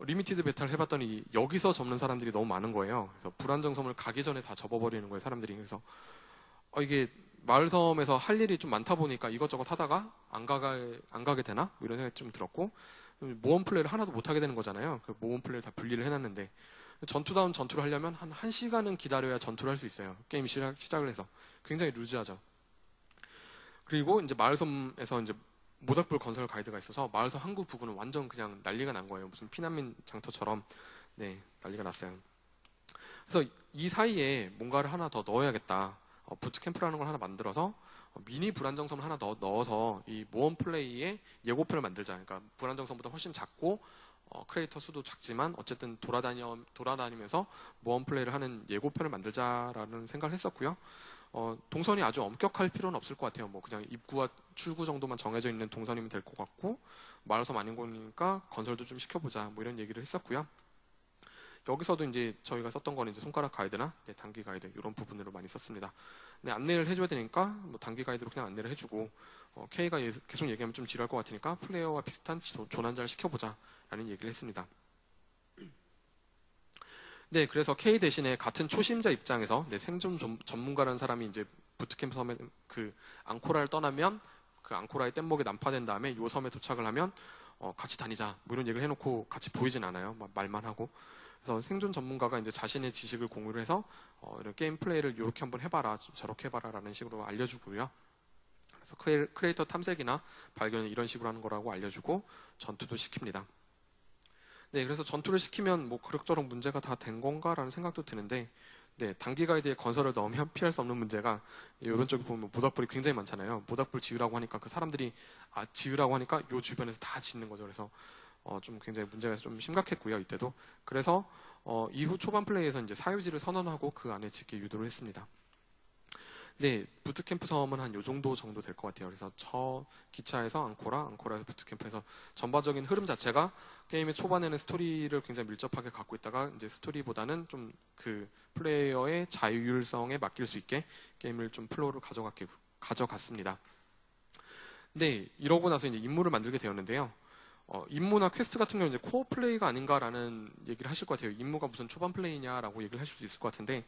limited beta를 해봤더니 여기서 접는 사람들이 너무 많은 거예요. 그래서 불안정섬을 가기 전에 다 접어버리는 거예요, 사람들이. 그래서 어, 이게 마을섬에서 할 일이 좀 많다 보니까 이것저것 하다가 안 가게, 안 가게 되나? 뭐 이런 생각이 좀 들었고, 모험 플레이를 하나도 못 하게 되는 거잖아요. 그 모험 플레이를 다 분리를 해놨는데, 전투다운 전투를 하려면 한 1시간은 기다려야 전투를 할 수 있어요. 게임 시작, 시작을 해서. 굉장히 루즈하죠. 그리고 이제 마을섬에서 이제 모닥불 건설 가이드가 있어서 마을섬 항구 부근은 완전 그냥 난리가 난 거예요. 무슨 피난민 장터처럼. 네, 난리가 났어요. 그래서 이 사이에 뭔가를 하나 더 넣어야겠다. 어, 부트캠프라는 걸 하나 만들어서 어, 미니 불안정섬을 하나 더 넣어서 이 모험 플레이의 예고편을 만들자. 그러니까 불안정섬보다 훨씬 작고 어, 크리에이터 수도 작지만 어쨌든 돌아다녀 돌아다니면서 모험 플레이를 하는 예고편을 만들자라는 생각을 했었고요. 어, 동선이 아주 엄격할 필요는 없을 것 같아요. 뭐 그냥 입구와 출구 정도만 정해져 있는 동선이면 될 것 같고 마을섬 아닌 거니까 건설도 좀 시켜보자. 뭐 이런 얘기를 했었고요. 여기서도 이제 저희가 썼던 거는 이제 손가락 가이드나 네, 단기 가이드 이런 부분으로 많이 썼습니다. 네, 안내를 해줘야 되니까 뭐 단기 가이드로 그냥 안내를 해주고 어, K가 계속 얘기하면 좀 지루할 것 같으니까 플레이어와 비슷한 조난자를 시켜보자라는 얘기를 했습니다. 네, 그래서 K 대신에 같은 초심자 입장에서 네, 생존 전문가라는 사람이 이제 부트캠프 섬에 그 앙코라를 떠나면 그 앙코라의 뗏목에 난파된 다음에 요 섬에 도착을 하면 어, 같이 다니자 뭐 이런 얘기를 해놓고 같이 보이진 않아요. 말만 하고 그래서 생존 전문가가 이제 자신의 지식을 공유를 해서 어, 이런 게임 플레이를 이렇게 한번 해봐라, 저렇게 해봐라라는 식으로 알려주고요. 그래서 크레이터 탐색이나 발견을 이런 식으로 하는 거라고 알려주고 전투도 시킵니다. 네, 그래서 전투를 시키면 뭐 그럭저럭 문제가 다 된 건가라는 생각도 드는데, 네, 단기 가이드에 건설을 넣으면 피할 수 없는 문제가 이런 쪽에 보면 모닥불이 굉장히 많잖아요. 모닥불 지으라고 하니까 그 사람들이 아 지으라고 하니까 요 주변에서 다 짓는 거죠. 그래서 어, 좀 굉장히 문제가 좀 심각했고요 이때도 그래서 어, 이후 초반 플레이에서 이제 사유지를 선언하고 그 안에 짓게 유도를 했습니다. 네, 부트캠프 섬은 한 요 정도 정도 될 것 같아요. 그래서 저 기차에서 앙코라, 앙코라에서 부트캠프에서 전반적인 흐름 자체가 게임의 초반에는 스토리를 굉장히 밀접하게 갖고 있다가 이제 스토리보다는 좀 그 플레이어의 자율성에 맡길 수 있게 게임을 좀 flow를 가져갔게 가져갔습니다. 네, 이러고 나서 이제 임무를 만들게 되었는데요. 어, 임무나 퀘스트 같은 경우는 코어 플레이가 아닌가라는 얘기를 하실 것 같아요. 임무가 무슨 초반 플레이냐라고 얘기를 하실 수 있을 것 같은데,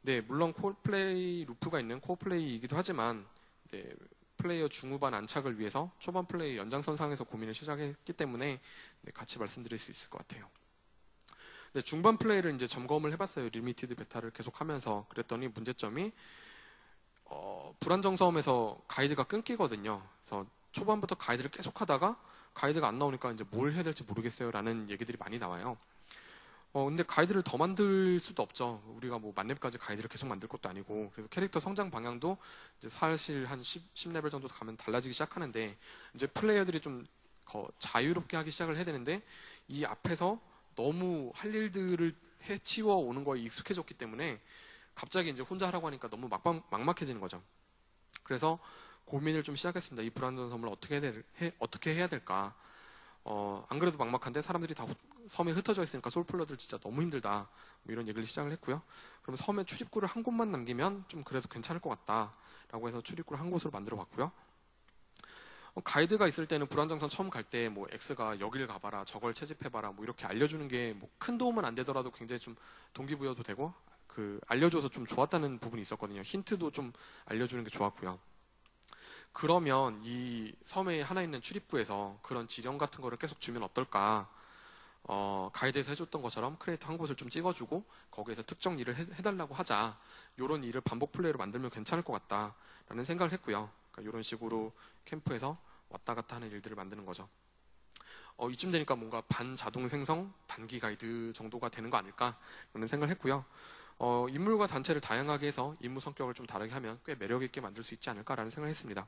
네, 물론 코어 플레이 루프가 있는 코어 플레이이기도 하지만, 네, 플레이어 중후반 안착을 위해서 초반 플레이 연장선상에서 고민을 시작했기 때문에 네, 같이 말씀드릴 수 있을 것 같아요. 네, 중반 플레이를 이제 점검을 해봤어요. limited beta를 계속 하면서 그랬더니 문제점이 어, 불안정 섬에서 가이드가 끊기거든요. 그래서 초반부터 가이드를 계속 하다가 가이드가 안 나오니까 이제 뭘 해야 될지 모르겠어요라는 얘기들이 많이 나와요. 어, 근데 가이드를 더 만들 수도 없죠. 우리가 뭐 만렙까지 가이드를 계속 만들 것도 아니고. 그래서 캐릭터 성장 방향도 이제 사실 한 10, 10레벨 정도 가면 달라지기 시작하는데, 이제 플레이어들이 좀 자유롭게 하기 시작을 해야 되는데, 이 앞에서 너무 할 일들을 해치워 오는 거에 익숙해졌기 때문에 갑자기 이제 혼자 하라고 하니까 너무 막막, 막막해지는 거죠. 그래서 고민을 좀 시작했습니다. 이 불안전 섬을 어떻게 해야, 될, 해, 어떻게 해야 될까? 어, 안 그래도 막막한데 사람들이 다 섬에 흩어져 있으니까 솔플러들 진짜 너무 힘들다. 뭐 이런 얘기를 시작을 했고요. 그럼 섬에 출입구를 한 곳만 남기면 좀 그래도 괜찮을 것 같다. 라고 해서 출입구를 한 곳으로 만들어 봤고요. 어, 가이드가 있을 때는 불안정섬 처음 갈 때 뭐 X가 여길 가봐라, 저걸 채집해봐라, 뭐 이렇게 알려주는 게 뭐 큰 도움은 안 되더라도 굉장히 좀 동기부여도 되고 그 알려줘서 좀 좋았다는 부분이 있었거든요. 힌트도 좀 알려주는 게 좋았고요. 그러면 이 섬에 하나 있는 출입구에서 그런 지령 같은 거를 계속 주면 어떨까? 어, 가이드에서 해줬던 것처럼 크레이터 한 곳을 좀 찍어주고 거기에서 특정 일을 해, 달라고 하자. 이런 일을 반복 플레이로 만들면 괜찮을 것 같다 라는 생각을 했고요. 그러니까 이런 식으로 캠프에서 왔다 갔다 하는 일들을 만드는 거죠. 어, 이쯤 되니까 뭔가 반자동 생성 단기 가이드 정도가 되는 거 아닐까 라는 생각을 했고요. 어, 인물과 단체를 다양하게 해서 임무 성격을 좀 다르게 하면 꽤 매력 있게 만들 수 있지 않을까라는 생각을 했습니다.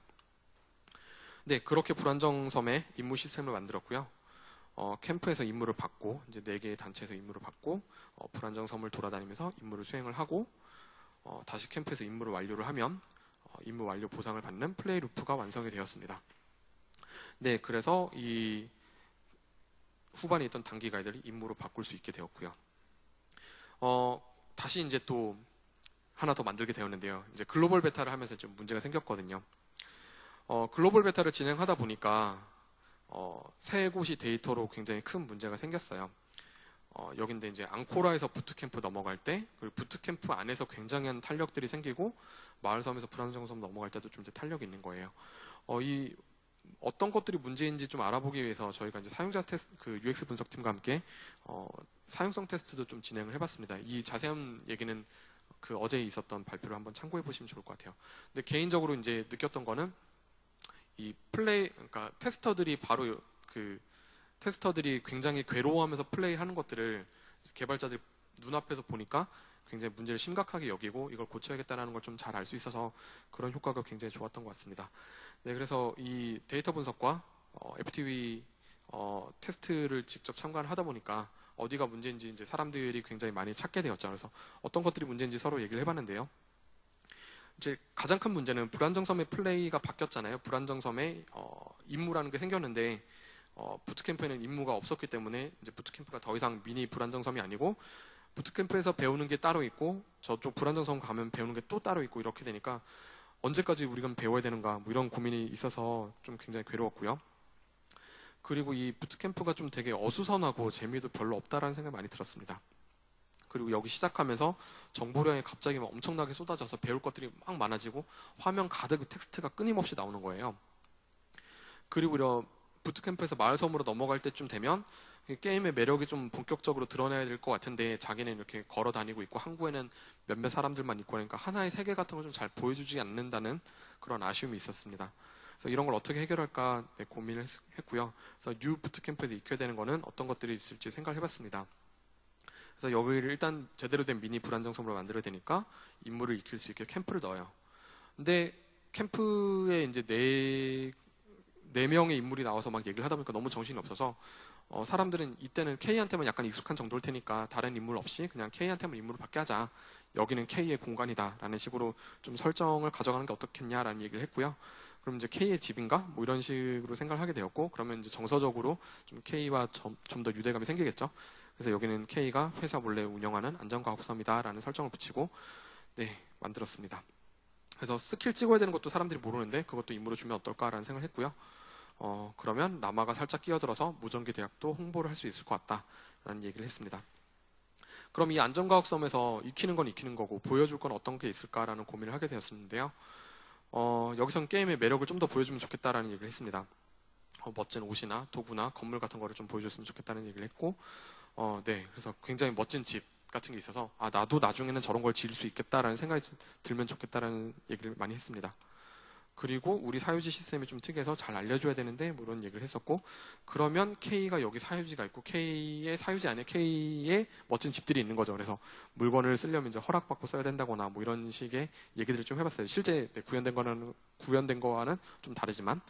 네, 그렇게 불안정 섬에 임무 시스템을 만들었고요. 어, 캠프에서 임무를 받고 이제 네 개의 단체에서 임무를 받고 어, 불안정 섬을 돌아다니면서 임무를 수행을 하고 어, 다시 캠프에서 임무를 완료를 하면 어, 임무 완료 보상을 받는 플레이 루프가 완성이 되었습니다. 네, 그래서 이 후반에 있던 단기 가이드를 임무로 바꿀 수 있게 되었고요. 어, 다시 이제 또 하나 더 만들게 되었는데요. 이제 글로벌 beta를 하면서 좀 문제가 생겼거든요. 어, 글로벌 beta를 진행하다 보니까 어, 세 곳이 데이터로 굉장히 큰 문제가 생겼어요. 어, 여긴데 이제 앙코라에서 부트캠프 넘어갈 때, 그리고 부트캠프 안에서 굉장한 탄력들이 생기고, 마을섬에서 불안정섬 넘어갈 때도 좀 이제 탄력이 있는 거예요. 어, 이 어떤 것들이 문제인지 좀 알아보기 위해서 저희가 이제 사용자 테스트, 그 UX 분석팀과 함께 어, 사용성 테스트도 좀 진행을 해봤습니다. 이 자세한 얘기는 그 어제 있었던 발표를 한번 참고해 보시면 좋을 것 같아요. 근데 개인적으로 이제 느꼈던 거는 이 플레이, 그러니까 테스터들이 바로 그 tester들이 굉장히 괴로워하면서 플레이하는 것들을 개발자들 눈앞에서 보니까 굉장히 문제를 심각하게 여기고 이걸 고쳐야겠다는 걸 좀 잘 알 수 있어서 그런 효과가 굉장히 좋았던 것 같습니다. 네, 그래서 이 데이터 분석과 어, FGT 어, 테스트를 직접 참관을 하다 보니까 어디가 문제인지 이제 사람들이 굉장히 많이 찾게 되었죠. 그래서 어떤 것들이 문제인지 서로 얘기를 해봤는데요. 이제 가장 큰 문제는 불안정섬의 플레이가 바뀌었잖아요. 불안정섬에 어, 임무라는 게 생겼는데 어, 부트캠프에는 임무가 없었기 때문에 이제 부트캠프가 더 이상 미니 불안정섬이 아니고 부트캠프에서 배우는 게 따로 있고 저쪽 불안정섬 가면 배우는 게 또 따로 있고 이렇게 되니까 언제까지 우리가 배워야 되는가 뭐 이런 고민이 있어서 좀 굉장히 괴로웠고요. 그리고 이 부트캠프가 좀 되게 어수선하고 재미도 별로 없다라는 생각이 많이 들었습니다. 그리고 여기 시작하면서 정보량이 갑자기 막 엄청나게 쏟아져서 배울 것들이 막 많아지고 화면 가득 텍스트가 끊임없이 나오는 거예요. 그리고 이런 boot camp에서 마을섬으로 넘어갈 때쯤 되면 게임의 매력이 좀 본격적으로 드러나야 될 것 같은데 자기는 이렇게 걸어 다니고 있고 항구에는 몇몇 사람들만 있고 그러니까 하나의 세계 같은 걸 좀 잘 보여주지 않는다는 그런 아쉬움이 있었습니다. 그래서 이런 걸 어떻게 해결할까 네, 고민을 했, 고요 그래서 new boot camp에서 익혀야 되는 거는 어떤 것들이 있을지 생각을 해봤습니다. 그래서 여기를 일단 제대로 된 미니 불안정섬으로 만들어야 되니까 임무를 익힐 수 있게 캠프를 넣어요. 근데 캠프에 이제 네, 네 명의 인물이 나와서 막 얘기를 하다 보니까 너무 정신이 없어서 어, 사람들은 이때는 K한테만 약간 익숙한 정도일 테니까 다른 인물 없이 그냥 K한테만 임무를 받게 하자 여기는 K의 공간이다 라는 식으로 좀 설정을 가져가는 게 어떻겠냐라는 얘기를 했고요. 그럼 이제 K의 집인가? 뭐 이런 식으로 생각을 하게 되었고, 그러면 이제 정서적으로 좀 K와 좀 더 유대감이 생기겠죠. 그래서 여기는 K가 회사 몰래 운영하는 안전과학섬이다라는 설정을 붙이고, 네, 만들었습니다. 그래서 스킬 찍어야 되는 것도 사람들이 모르는데 그것도 임무로 주면 어떨까라는 생각을 했고요. 어, 그러면 남아가 살짝 끼어들어서 무전기 대학도 홍보를 할 수 있을 것 같다라는 얘기를 했습니다. 그럼 이 안전과학섬에서 익히는 건 익히는 거고 보여줄 건 어떤 게 있을까라는 고민을 하게 되었는데요. 어, 여기선 게임의 매력을 좀 더 보여주면 좋겠다라는 얘기를 했습니다. 어, 멋진 옷이나 도구나 건물 같은 거를 좀 보여줬으면 좋겠다는 얘기를 했고, 어, 네, 그래서 굉장히 멋진 집 같은 게 있어서 아 나도 나중에는 저런 걸 지을 수 있겠다라는 생각이 들면 좋겠다라는 얘기를 많이 했습니다. 그리고 우리 사유지 시스템이 좀 특이해서 잘 알려줘야 되는데 뭐 이런 얘기를 했었고 그러면 K가 여기 사유지가 있고 K의 사유지 안에 K의 멋진 집들이 있는 거죠. 그래서 물건을 쓰려면 이제 허락받고 써야 된다거나 뭐 이런 식의 얘기들을 좀 해봤어요. 실제 네, 구현된 거는 구현된 거와는 좀 다르지만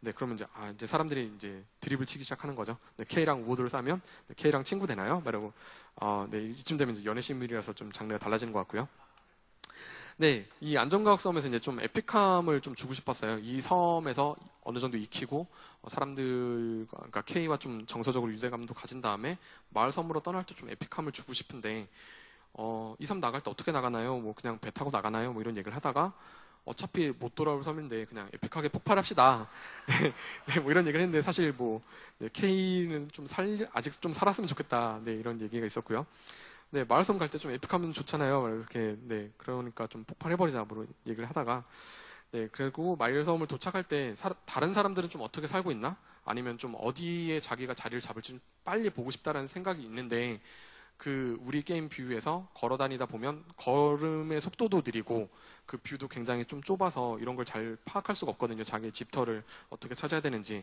네 그러면 이제 아 이제 사람들이 이제 드립을 치기 시작하는 거죠. 네, K랑 우호도를 싸면 네, K랑 친구 되나요? 말하고 어네 이쯤 되면 이제 연애 신물이라서 좀 장르가 달라지는 것 같고요. 네, 이 안전과학 섬에서 이제 좀 에픽함을 좀 주고 싶었어요. 이 섬에서 어느 정도 익히고 어, 사람들과 그러니까 K와 좀 정서적으로 유대감도 가진 다음에 마을 섬으로 떠날 때 좀 에픽함을 주고 싶은데 어, 이 섬 나갈 때 어떻게 나가나요? 뭐 그냥 배 타고 나가나요? 뭐 이런 얘기를 하다가 어차피 못 돌아올 섬인데 그냥 에픽하게 폭발합시다. 네, 네, 뭐 이런 얘기를 했는데 사실 뭐 네, K는 좀 살, 아직 좀 살았으면 좋겠다. 네, 이런 얘기가 있었고요. 네, 마을섬 갈 때 좀 에픽하면 좋잖아요. 이렇게, 네, 그러니까 좀 폭발해버리자, 뭐, 얘기를 하다가, 네, 그리고 마을섬을 도착할 때 사, 다른 사람들은 좀 어떻게 살고 있나? 아니면 좀 어디에 자기가 자리를 잡을지 빨리 보고 싶다라는 생각이 있는데, 그 우리 게임 뷰에서 걸어 다니다 보면 걸음의 속도도 느리고 그 뷰도 굉장히 좀 좁아서 이런 걸 잘 파악할 수가 없거든요. 자기 집터를 어떻게 찾아야 되는지.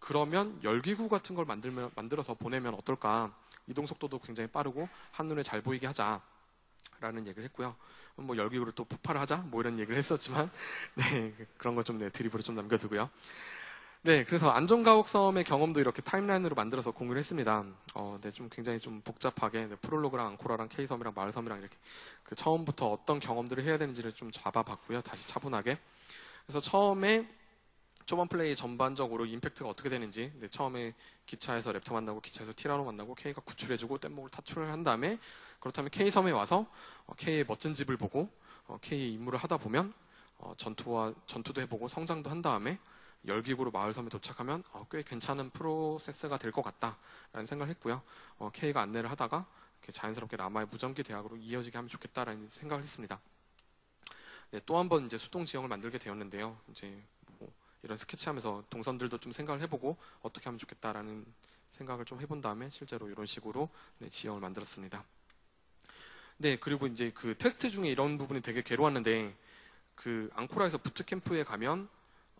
그러면 열기구 같은 걸 만들면, 만들어서 보내면 어떨까? 이동 속도도 굉장히 빠르고 한눈에 잘 보이게 하자. 라는 얘기를 했고요. 뭐 열기구를 또 폭발을 하자 뭐 이런 얘기를 했었지만 네 그런 거 좀 네, 드립을 좀 남겨두고요. 네 그래서 안전가옥 섬의 경험도 이렇게 timeline으로 만들어서 공유를 했습니다. 어, 네, 좀 굉장히 좀 복잡하게 네, 프롤로그랑 앙코라랑 K섬이랑 마을섬이랑 이렇게 그 처음부터 어떤 경험들을 해야 되는지를 좀 잡아봤고요. 다시 차분하게. 그래서 처음에 초반 플레이 전반적으로 임팩트가 어떻게 되는지 네, 처음에 기차에서 랩터 만나고 기차에서 티라노 만나고 K가 구출해주고 뗏목을 탈출을 한 다음에 그렇다면 K 섬에 와서 어, K의 멋진 집을 보고 어, K의 임무를 하다 보면 어, 전투와 전투도 해보고 성장도 한 다음에 열기구로 마을 섬에 도착하면 어, 꽤 괜찮은 프로세스가 될 것 같다라는 생각을 했고요. 어, K가 안내를 하다가 자연스럽게 라마의 무전기 대학으로 이어지게 하면 좋겠다라는 생각을 했습니다. 네, 또 한 번 이제 수동 지형을 만들게 되었는데요. 이제 이런 스케치하면서 동선들도 좀 생각을 해보고 어떻게 하면 좋겠다라는 생각을 좀 해본 다음에 실제로 이런 식으로 네, 지형을 만들었습니다. 네, 그리고 이제 그 테스트 중에 이런 부분이 되게 괴로웠는데 그 앙코라에서 부트캠프에 가면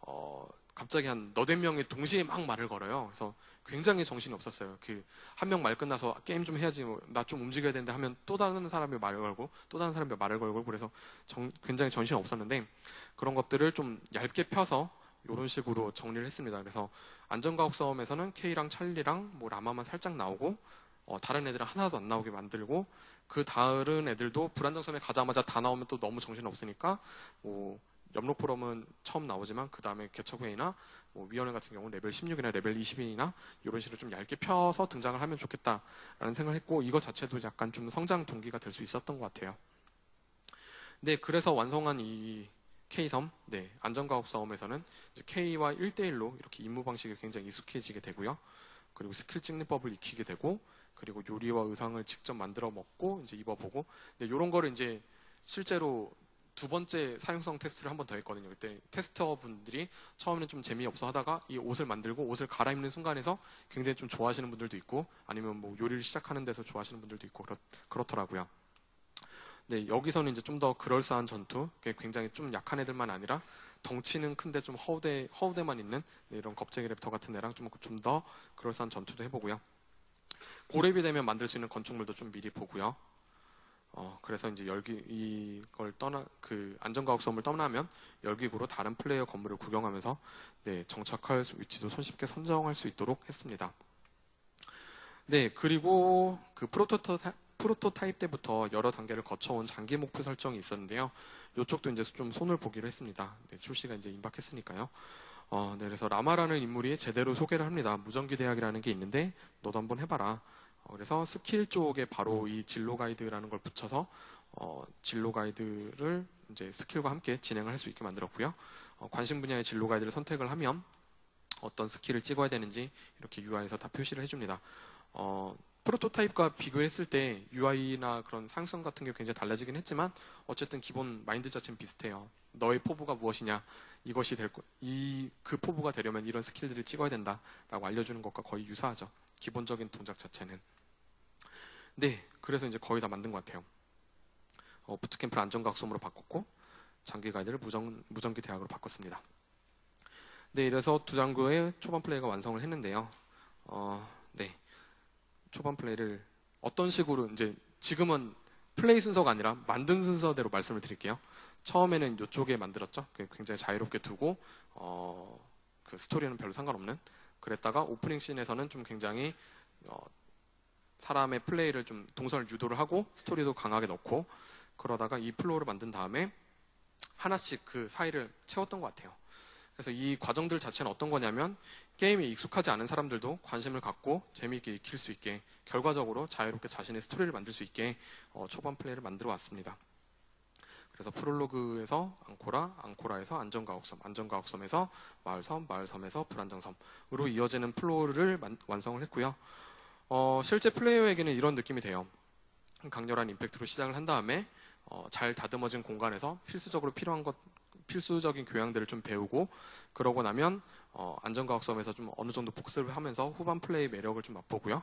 어, 갑자기 한 너댓 명이 동시에 막 말을 걸어요. 그래서 굉장히 정신이 없었어요. 그 한 명 말 끝나서 게임 좀 해야지, 뭐, 나 좀 움직여야 되는데 하면 또 다른 사람이 말을 걸고 또 다른 사람이 말을 걸고 그래서 정, 굉장히 정신이 없었는데 그런 것들을 좀 얇게 펴서 이런 식으로 정리를 했습니다. 그래서 안전과학 싸움에서는 K랑 찰리랑 뭐 라마만 살짝 나오고 어, 다른 애들은 하나도 안 나오게 만들고 그 다른 애들도 불안정섬에 가자마자 다 나오면 또 너무 정신 없으니까 뭐 염록 포럼은 처음 나오지만 그 다음에 개척회의나 뭐 위원회 같은 경우 레벨 16이나 레벨 20이나 이런 식으로 좀 얇게 펴서 등장을 하면 좋겠다라는 생각을 했고 이거 자체도 약간 좀 성장 동기가 될 수 있었던 것 같아요. 네, 그래서 완성한 이 K섬, 네, 안전가옥섬에서는 K와 1대1로 이렇게 임무 방식이 굉장히 익숙해지게 되고요. 그리고 스킬 찍는 법을 익히게 되고, 그리고 요리와 의상을 직접 만들어 먹고, 이제 입어보고, 네, 이런 거를 이제 실제로 두 번째 사용성 테스트를 한 번 더 했거든요. 그때 테스터 분들이 처음에는 좀 재미없어 하다가 이 옷을 만들고 옷을 갈아입는 순간에서 굉장히 좀 좋아하시는 분들도 있고 아니면 뭐 요리를 시작하는 데서 좋아하시는 분들도 있고 그렇, 그렇더라고요. 네, 여기서는 이제 좀 더 그럴싸한 전투, 굉장히 좀 약한 애들만 아니라 덩치는 큰데 좀 허우대, 허우대만 있는 네, 이런 겁쟁이 랩터 같은 애랑 좀더 그럴싸한 전투도 해보고요. 고렙이 되면 만들 수 있는 건축물도 좀 미리 보고요. 어, 그래서 이제 열기, 이걸 떠나, 그 안전가옥섬을 떠나면 열기구로 다른 플레이어 건물을 구경하면서 네, 정착할 위치도 손쉽게 선정할 수 있도록 했습니다. 네, 그리고 그 프로토타입, 프로토타입 때부터 여러 단계를 거쳐온 장기 목표 설정이 있었는데요. 이쪽도 이제 좀 손을 보기로 했습니다. 네, 출시가 이제 임박했으니까요. 어, 네, 그래서 라마라는 인물이 제대로 소개를 합니다. 무전기 대학이라는 게 있는데 너도 한번 해봐라. 어, 그래서 스킬 쪽에 바로 이 진로 가이드라는 걸 붙여서 어, 진로 가이드를 이제 스킬과 함께 진행을 할 수 있게 만들었고요. 어, 관심 분야의 진로 가이드를 선택을 하면 어떤 스킬을 찍어야 되는지 이렇게 UI에서 다 표시를 해줍니다. 어, prototype과 비교했을 때 UI나 그런 사용성 같은 게 굉장히 달라지긴 했지만 어쨌든 기본 마인드 자체는 비슷해요. 너의 포부가 무엇이냐 이것이 될이그 포부가 되려면 이런 스킬들을 찍어야 된다라고 알려주는 것과 거의 유사하죠. 기본적인 동작 자체는. 네, 그래서 이제 거의 다 만든 것 같아요. 어, 부트캠프를 안전각솜으로 바꿨고 장기 가이드를 무전, 무전기 대학으로 바꿨습니다. 네, 이래서 두 장구의 초반 플레이가 완성을 했는데요. 어, 네. 초반 플레이를 어떤 식으로 이제 지금은 플레이 순서가 아니라 만든 순서대로 말씀을 드릴게요. 처음에는 이쪽에 만들었죠. 굉장히 자유롭게 두고 어, 그 스토리는 별로 상관없는. 그랬다가 오프닝 scene에서는 좀 굉장히 어, 사람의 플레이를 좀 동선을 유도를 하고 스토리도 강하게 넣고 그러다가 이 flow를 만든 다음에 하나씩 그 사이를 채웠던 것 같아요. 그래서 이 과정들 자체는 어떤 거냐면 게임에 익숙하지 않은 사람들도 관심을 갖고 재미있게 익힐 수 있게 결과적으로 자유롭게 자신의 스토리를 만들 수 있게 어, 초반 플레이를 만들어 왔습니다. 그래서 프롤로그에서 앙코라, 앙코라에서 안전가옥섬, 안전가옥섬에서 마을섬, 마을섬에서 불안정섬으로 이어지는 flow를 만, 완성을 했고요. 어, 실제 플레이어에게는 이런 느낌이 돼요. 강렬한 임팩트로 시작을 한 다음에 어, 잘 다듬어진 공간에서 필수적으로 필요한 것 필수적인 교양들을 좀 배우고 그러고 나면 어, 안전가옥섬에서 좀 어느 정도 복습을 하면서 후반 플레이 매력을 좀 맛보고요.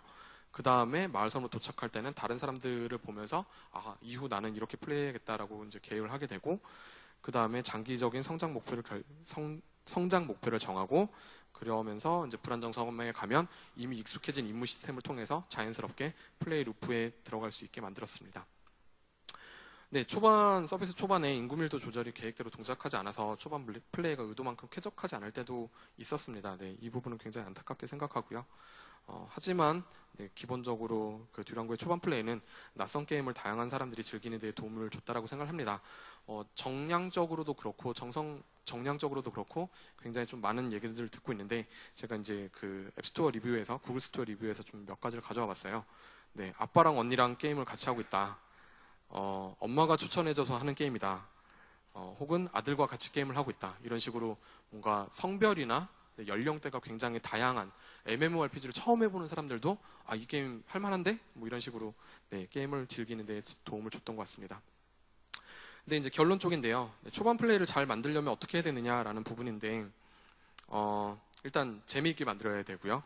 그 다음에 마을섬으로 도착할 때는 다른 사람들을 보면서 아 이후 나는 이렇게 플레이해야겠다라고 이제 계획을 하게 되고 그 다음에 장기적인 성장 목표를 결, 성, 성장 목표를 정하고 그러면서 이제 불안정섬에 가면 이미 익숙해진 임무 시스템을 통해서 자연스럽게 플레이 루프에 들어갈 수 있게 만들었습니다. 네, 초반 서비스 초반에 인구 밀도 조절이 계획대로 동작하지 않아서 초반 플레이가 의도만큼 쾌적하지 않을 때도 있었습니다. 네, 이 부분은 굉장히 안타깝게 생각하고요. 어, 하지만 네, 기본적으로 그 듀랑고의 초반 플레이는 낯선 게임을 다양한 사람들이 즐기는 데 도움을 줬다라고 생각합니다. 어, 정량적으로도 그렇고 정성 정량적으로도 그렇고 굉장히 좀 많은 얘기들을 듣고 있는데 제가 이제 그 앱스토어 리뷰에서 구글 스토어 리뷰에서 좀 몇 가지를 가져와 봤어요. 네, 아빠랑 언니랑 게임을 같이 하고 있다. 어, 엄마가 추천해줘서 하는 게임이다. 어, 혹은 아들과 같이 게임을 하고 있다. 이런 식으로 뭔가 성별이나 연령대가 굉장히 다양한 MMORPG를 처음 해보는 사람들도 아, 이 게임 할만한데? 뭐 이런 식으로 네, 게임을 즐기는 데 도움을 줬던 것 같습니다. 근데 이제 결론 쪽인데요. 네, 초반 플레이를 잘 만들려면 어떻게 해야 되느냐라는 부분인데, 어, 일단 재미있게 만들어야 되고요.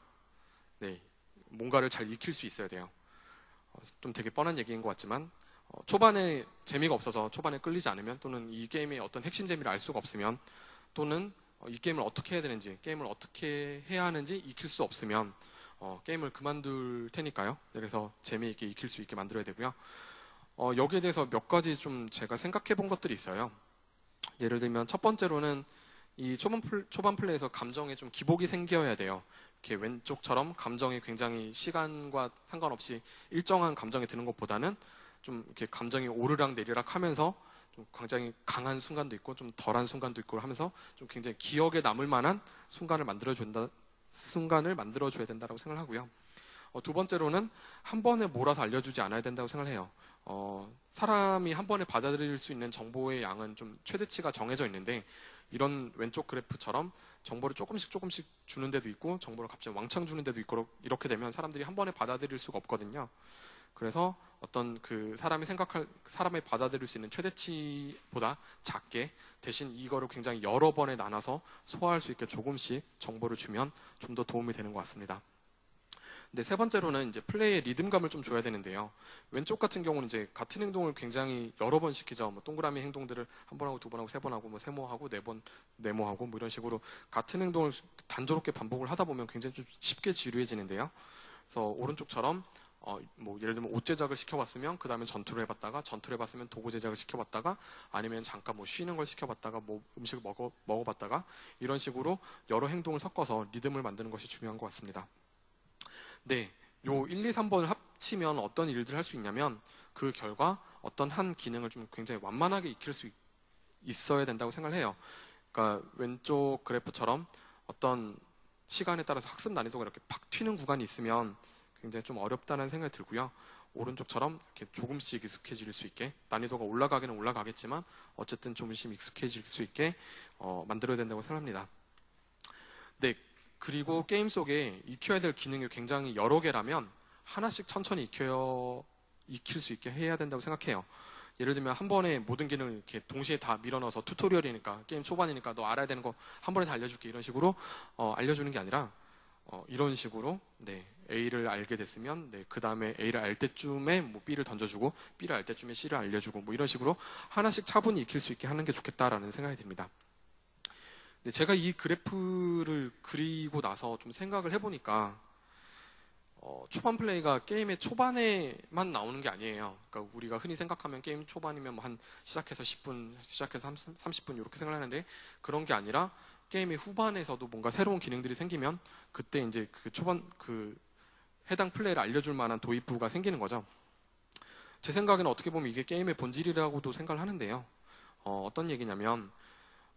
네, 뭔가를 잘 익힐 수 있어야 돼요. 어, 좀 되게 뻔한 얘기인 것 같지만, 어, 초반에 재미가 없어서 초반에 끌리지 않으면 또는 이 게임의 어떤 핵심 재미를 알 수가 없으면 또는 어, 이 게임을 어떻게 해야 되는지 게임을 어떻게 해야 하는지 익힐 수 없으면 어, 게임을 그만둘 테니까요. 그래서 재미있게 익힐 수 있게 만들어야 되고요. 어, 여기에 대해서 몇 가지 좀 제가 생각해 본 것들이 있어요. 예를 들면 첫 번째로는 이 초반, 플, 초반 플레이에서 감정에 좀 기복이 생겨야 돼요. 이렇게 왼쪽처럼 감정이 굉장히 시간과 상관없이 일정한 감정이 드는 것보다는 좀 이렇게 감정이 오르락 내리락 하면서 좀 굉장히 강한 순간도 있고 좀 덜한 순간도 있고 하면서 좀 굉장히 기억에 남을 만한 순간을 만들어 준다 순간을 만들어 줘야 된다고 생각을 하고요. 어, 두 번째로는 한 번에 몰아서 알려주지 않아야 된다고 생각을 해요. 어, 사람이 한 번에 받아들일 수 있는 정보의 양은 좀 최대치가 정해져 있는데 이런 왼쪽 그래프처럼 정보를 조금씩 조금씩 주는 데도 있고 정보를 갑자기 왕창 주는 데도 있고 이렇게 되면 사람들이 한 번에 받아들일 수가 없거든요. 그래서 어떤 그 사람이 생각할 사람이 받아들일 수 있는 최대치보다 작게 대신 이거를 굉장히 여러 번에 나눠서 소화할 수 있게 조금씩 정보를 주면 좀 더 도움이 되는 것 같습니다. 근데 세 번째로는 이제 플레이의 리듬감을 좀 줘야 되는데요. 왼쪽 같은 경우는 이제 같은 행동을 굉장히 여러 번 시키죠. 뭐 동그라미 행동들을 한 번 하고 두 번 하고 세 번 하고 뭐 세모하고 네 번 네모하고 뭐 이런 식으로 같은 행동을 단조롭게 반복을 하다 보면 굉장히 좀 쉽게 지루해지는데요. 그래서 오른쪽처럼 어, 뭐 예를 들면 옷 제작을 시켜봤으면 그 다음에 전투를 해봤다가 전투를 해봤으면 도구 제작을 시켜봤다가 아니면 잠깐 뭐 쉬는 걸 시켜봤다가 뭐 음식을 먹어 먹어봤다가 이런 식으로 여러 행동을 섞어서 리듬을 만드는 것이 중요한 것 같습니다. 네, 요 1, 2, 3번을 합, 합치면 어떤 일들을 할 수 있냐면 그 결과 어떤 한 기능을 좀 굉장히 완만하게 익힐 수 있- 있어야 된다고 생각을 해요. 그러니까 왼쪽 그래프처럼 어떤 시간에 따라서 학습 난이도가 이렇게 팍 튀는 구간이 있으면 굉장히 좀 어렵다는 생각이 들고요. 오른쪽처럼 이렇게 조금씩 익숙해질 수 있게 난이도가 올라가기는 올라가겠지만 어쨌든 조금씩 익숙해질 수 있게 어, 만들어야 된다고 생각합니다. 네, 그리고 게임 속에 익혀야 될 기능이 굉장히 여러 개라면 하나씩 천천히 익혀 익힐 수 있게 해야 된다고 생각해요. 예를 들면 한 번에 모든 기능을 이렇게 동시에 다 밀어넣어서 튜토리얼이니까 게임 초반이니까 너 알아야 되는 거 한 번에 다 알려줄게 이런 식으로 어, 알려주는 게 아니라 어, 이런 식으로 네, A를 알게 됐으면 네, 그 다음에 A를 알 때쯤에 뭐 B를 던져주고 B를 알 때쯤에 C를 알려주고 뭐 이런 식으로 하나씩 차분히 익힐 수 있게 하는 게 좋겠다라는 생각이 듭니다. 네, 제가 이 그래프를 그리고 나서 좀 생각을 해보니까 어, 초반 플레이가 게임의 초반에만 나오는 게 아니에요. 그러니까 우리가 흔히 생각하면 게임 초반이면 뭐 한 시작해서 10분, 시작해서 30, 분 이렇게 생각하는데 그런 게 아니라 게임의 후반에서도 뭔가 새로운 기능들이 생기면 그때 이제 그 초반 그 해당 플레이를 알려줄 만한 도입부가 생기는 거죠. 제 생각에는 어떻게 보면 이게 게임의 본질이라고도 생각을 하는데요. 어, 어떤 얘기냐면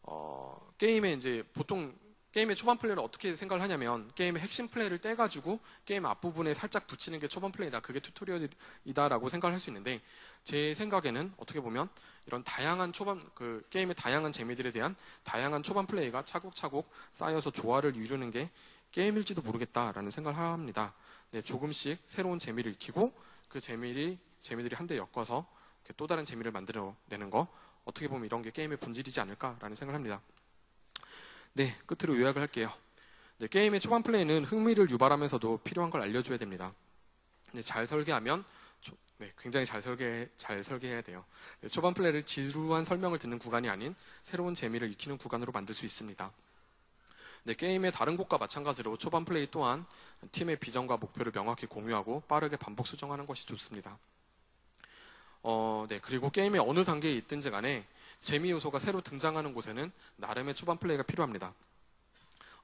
어, 게임에 이제 보통 게임의 초반 플레이를 어떻게 생각을 하냐면 게임의 핵심 플레이를 떼가지고 게임 앞부분에 살짝 붙이는 게 초반 플레이다. 그게 튜토리얼이다라고 생각을 할 수 있는데 제 생각에는 어떻게 보면 이런 다양한 초반 그 게임의 다양한 재미들에 대한 다양한 초반 플레이가 차곡차곡 쌓여서 조화를 이루는 게 게임일지도 모르겠다라는 생각을 합니다. 네, 조금씩 새로운 재미를 익히고 그 재미를 재미들이 한데 엮어서 또 다른 재미를 만들어내는 거 어떻게 보면 이런 게 게임의 본질이지 않을까라는 생각을 합니다. 네, 끝으로 요약을 할게요. 네, 게임의 초반 플레이는 흥미를 유발하면서도 필요한 걸 알려줘야 됩니다. 네, 잘 설계하면 조- 네, 굉장히 잘 설계 잘 설계해야 돼요. 네, 초반 플레이를 지루한 설명을 듣는 구간이 아닌 새로운 재미를 익히는 구간으로 만들 수 있습니다. 네, 게임의 다른 곳과 마찬가지로 초반 플레이 또한 팀의 비전과 목표를 명확히 공유하고 빠르게 반복 수정하는 것이 좋습니다. 어, 네, 그리고 게임의 어느 단계에 있든지 간에 재미 요소가 새로 등장하는 곳에는 나름의 초반 플레이가 필요합니다.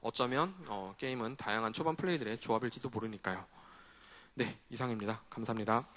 어쩌면 어, 게임은 다양한 초반 플레이들의 조합일지도 모르니까요. 네, 이상입니다. 감사합니다.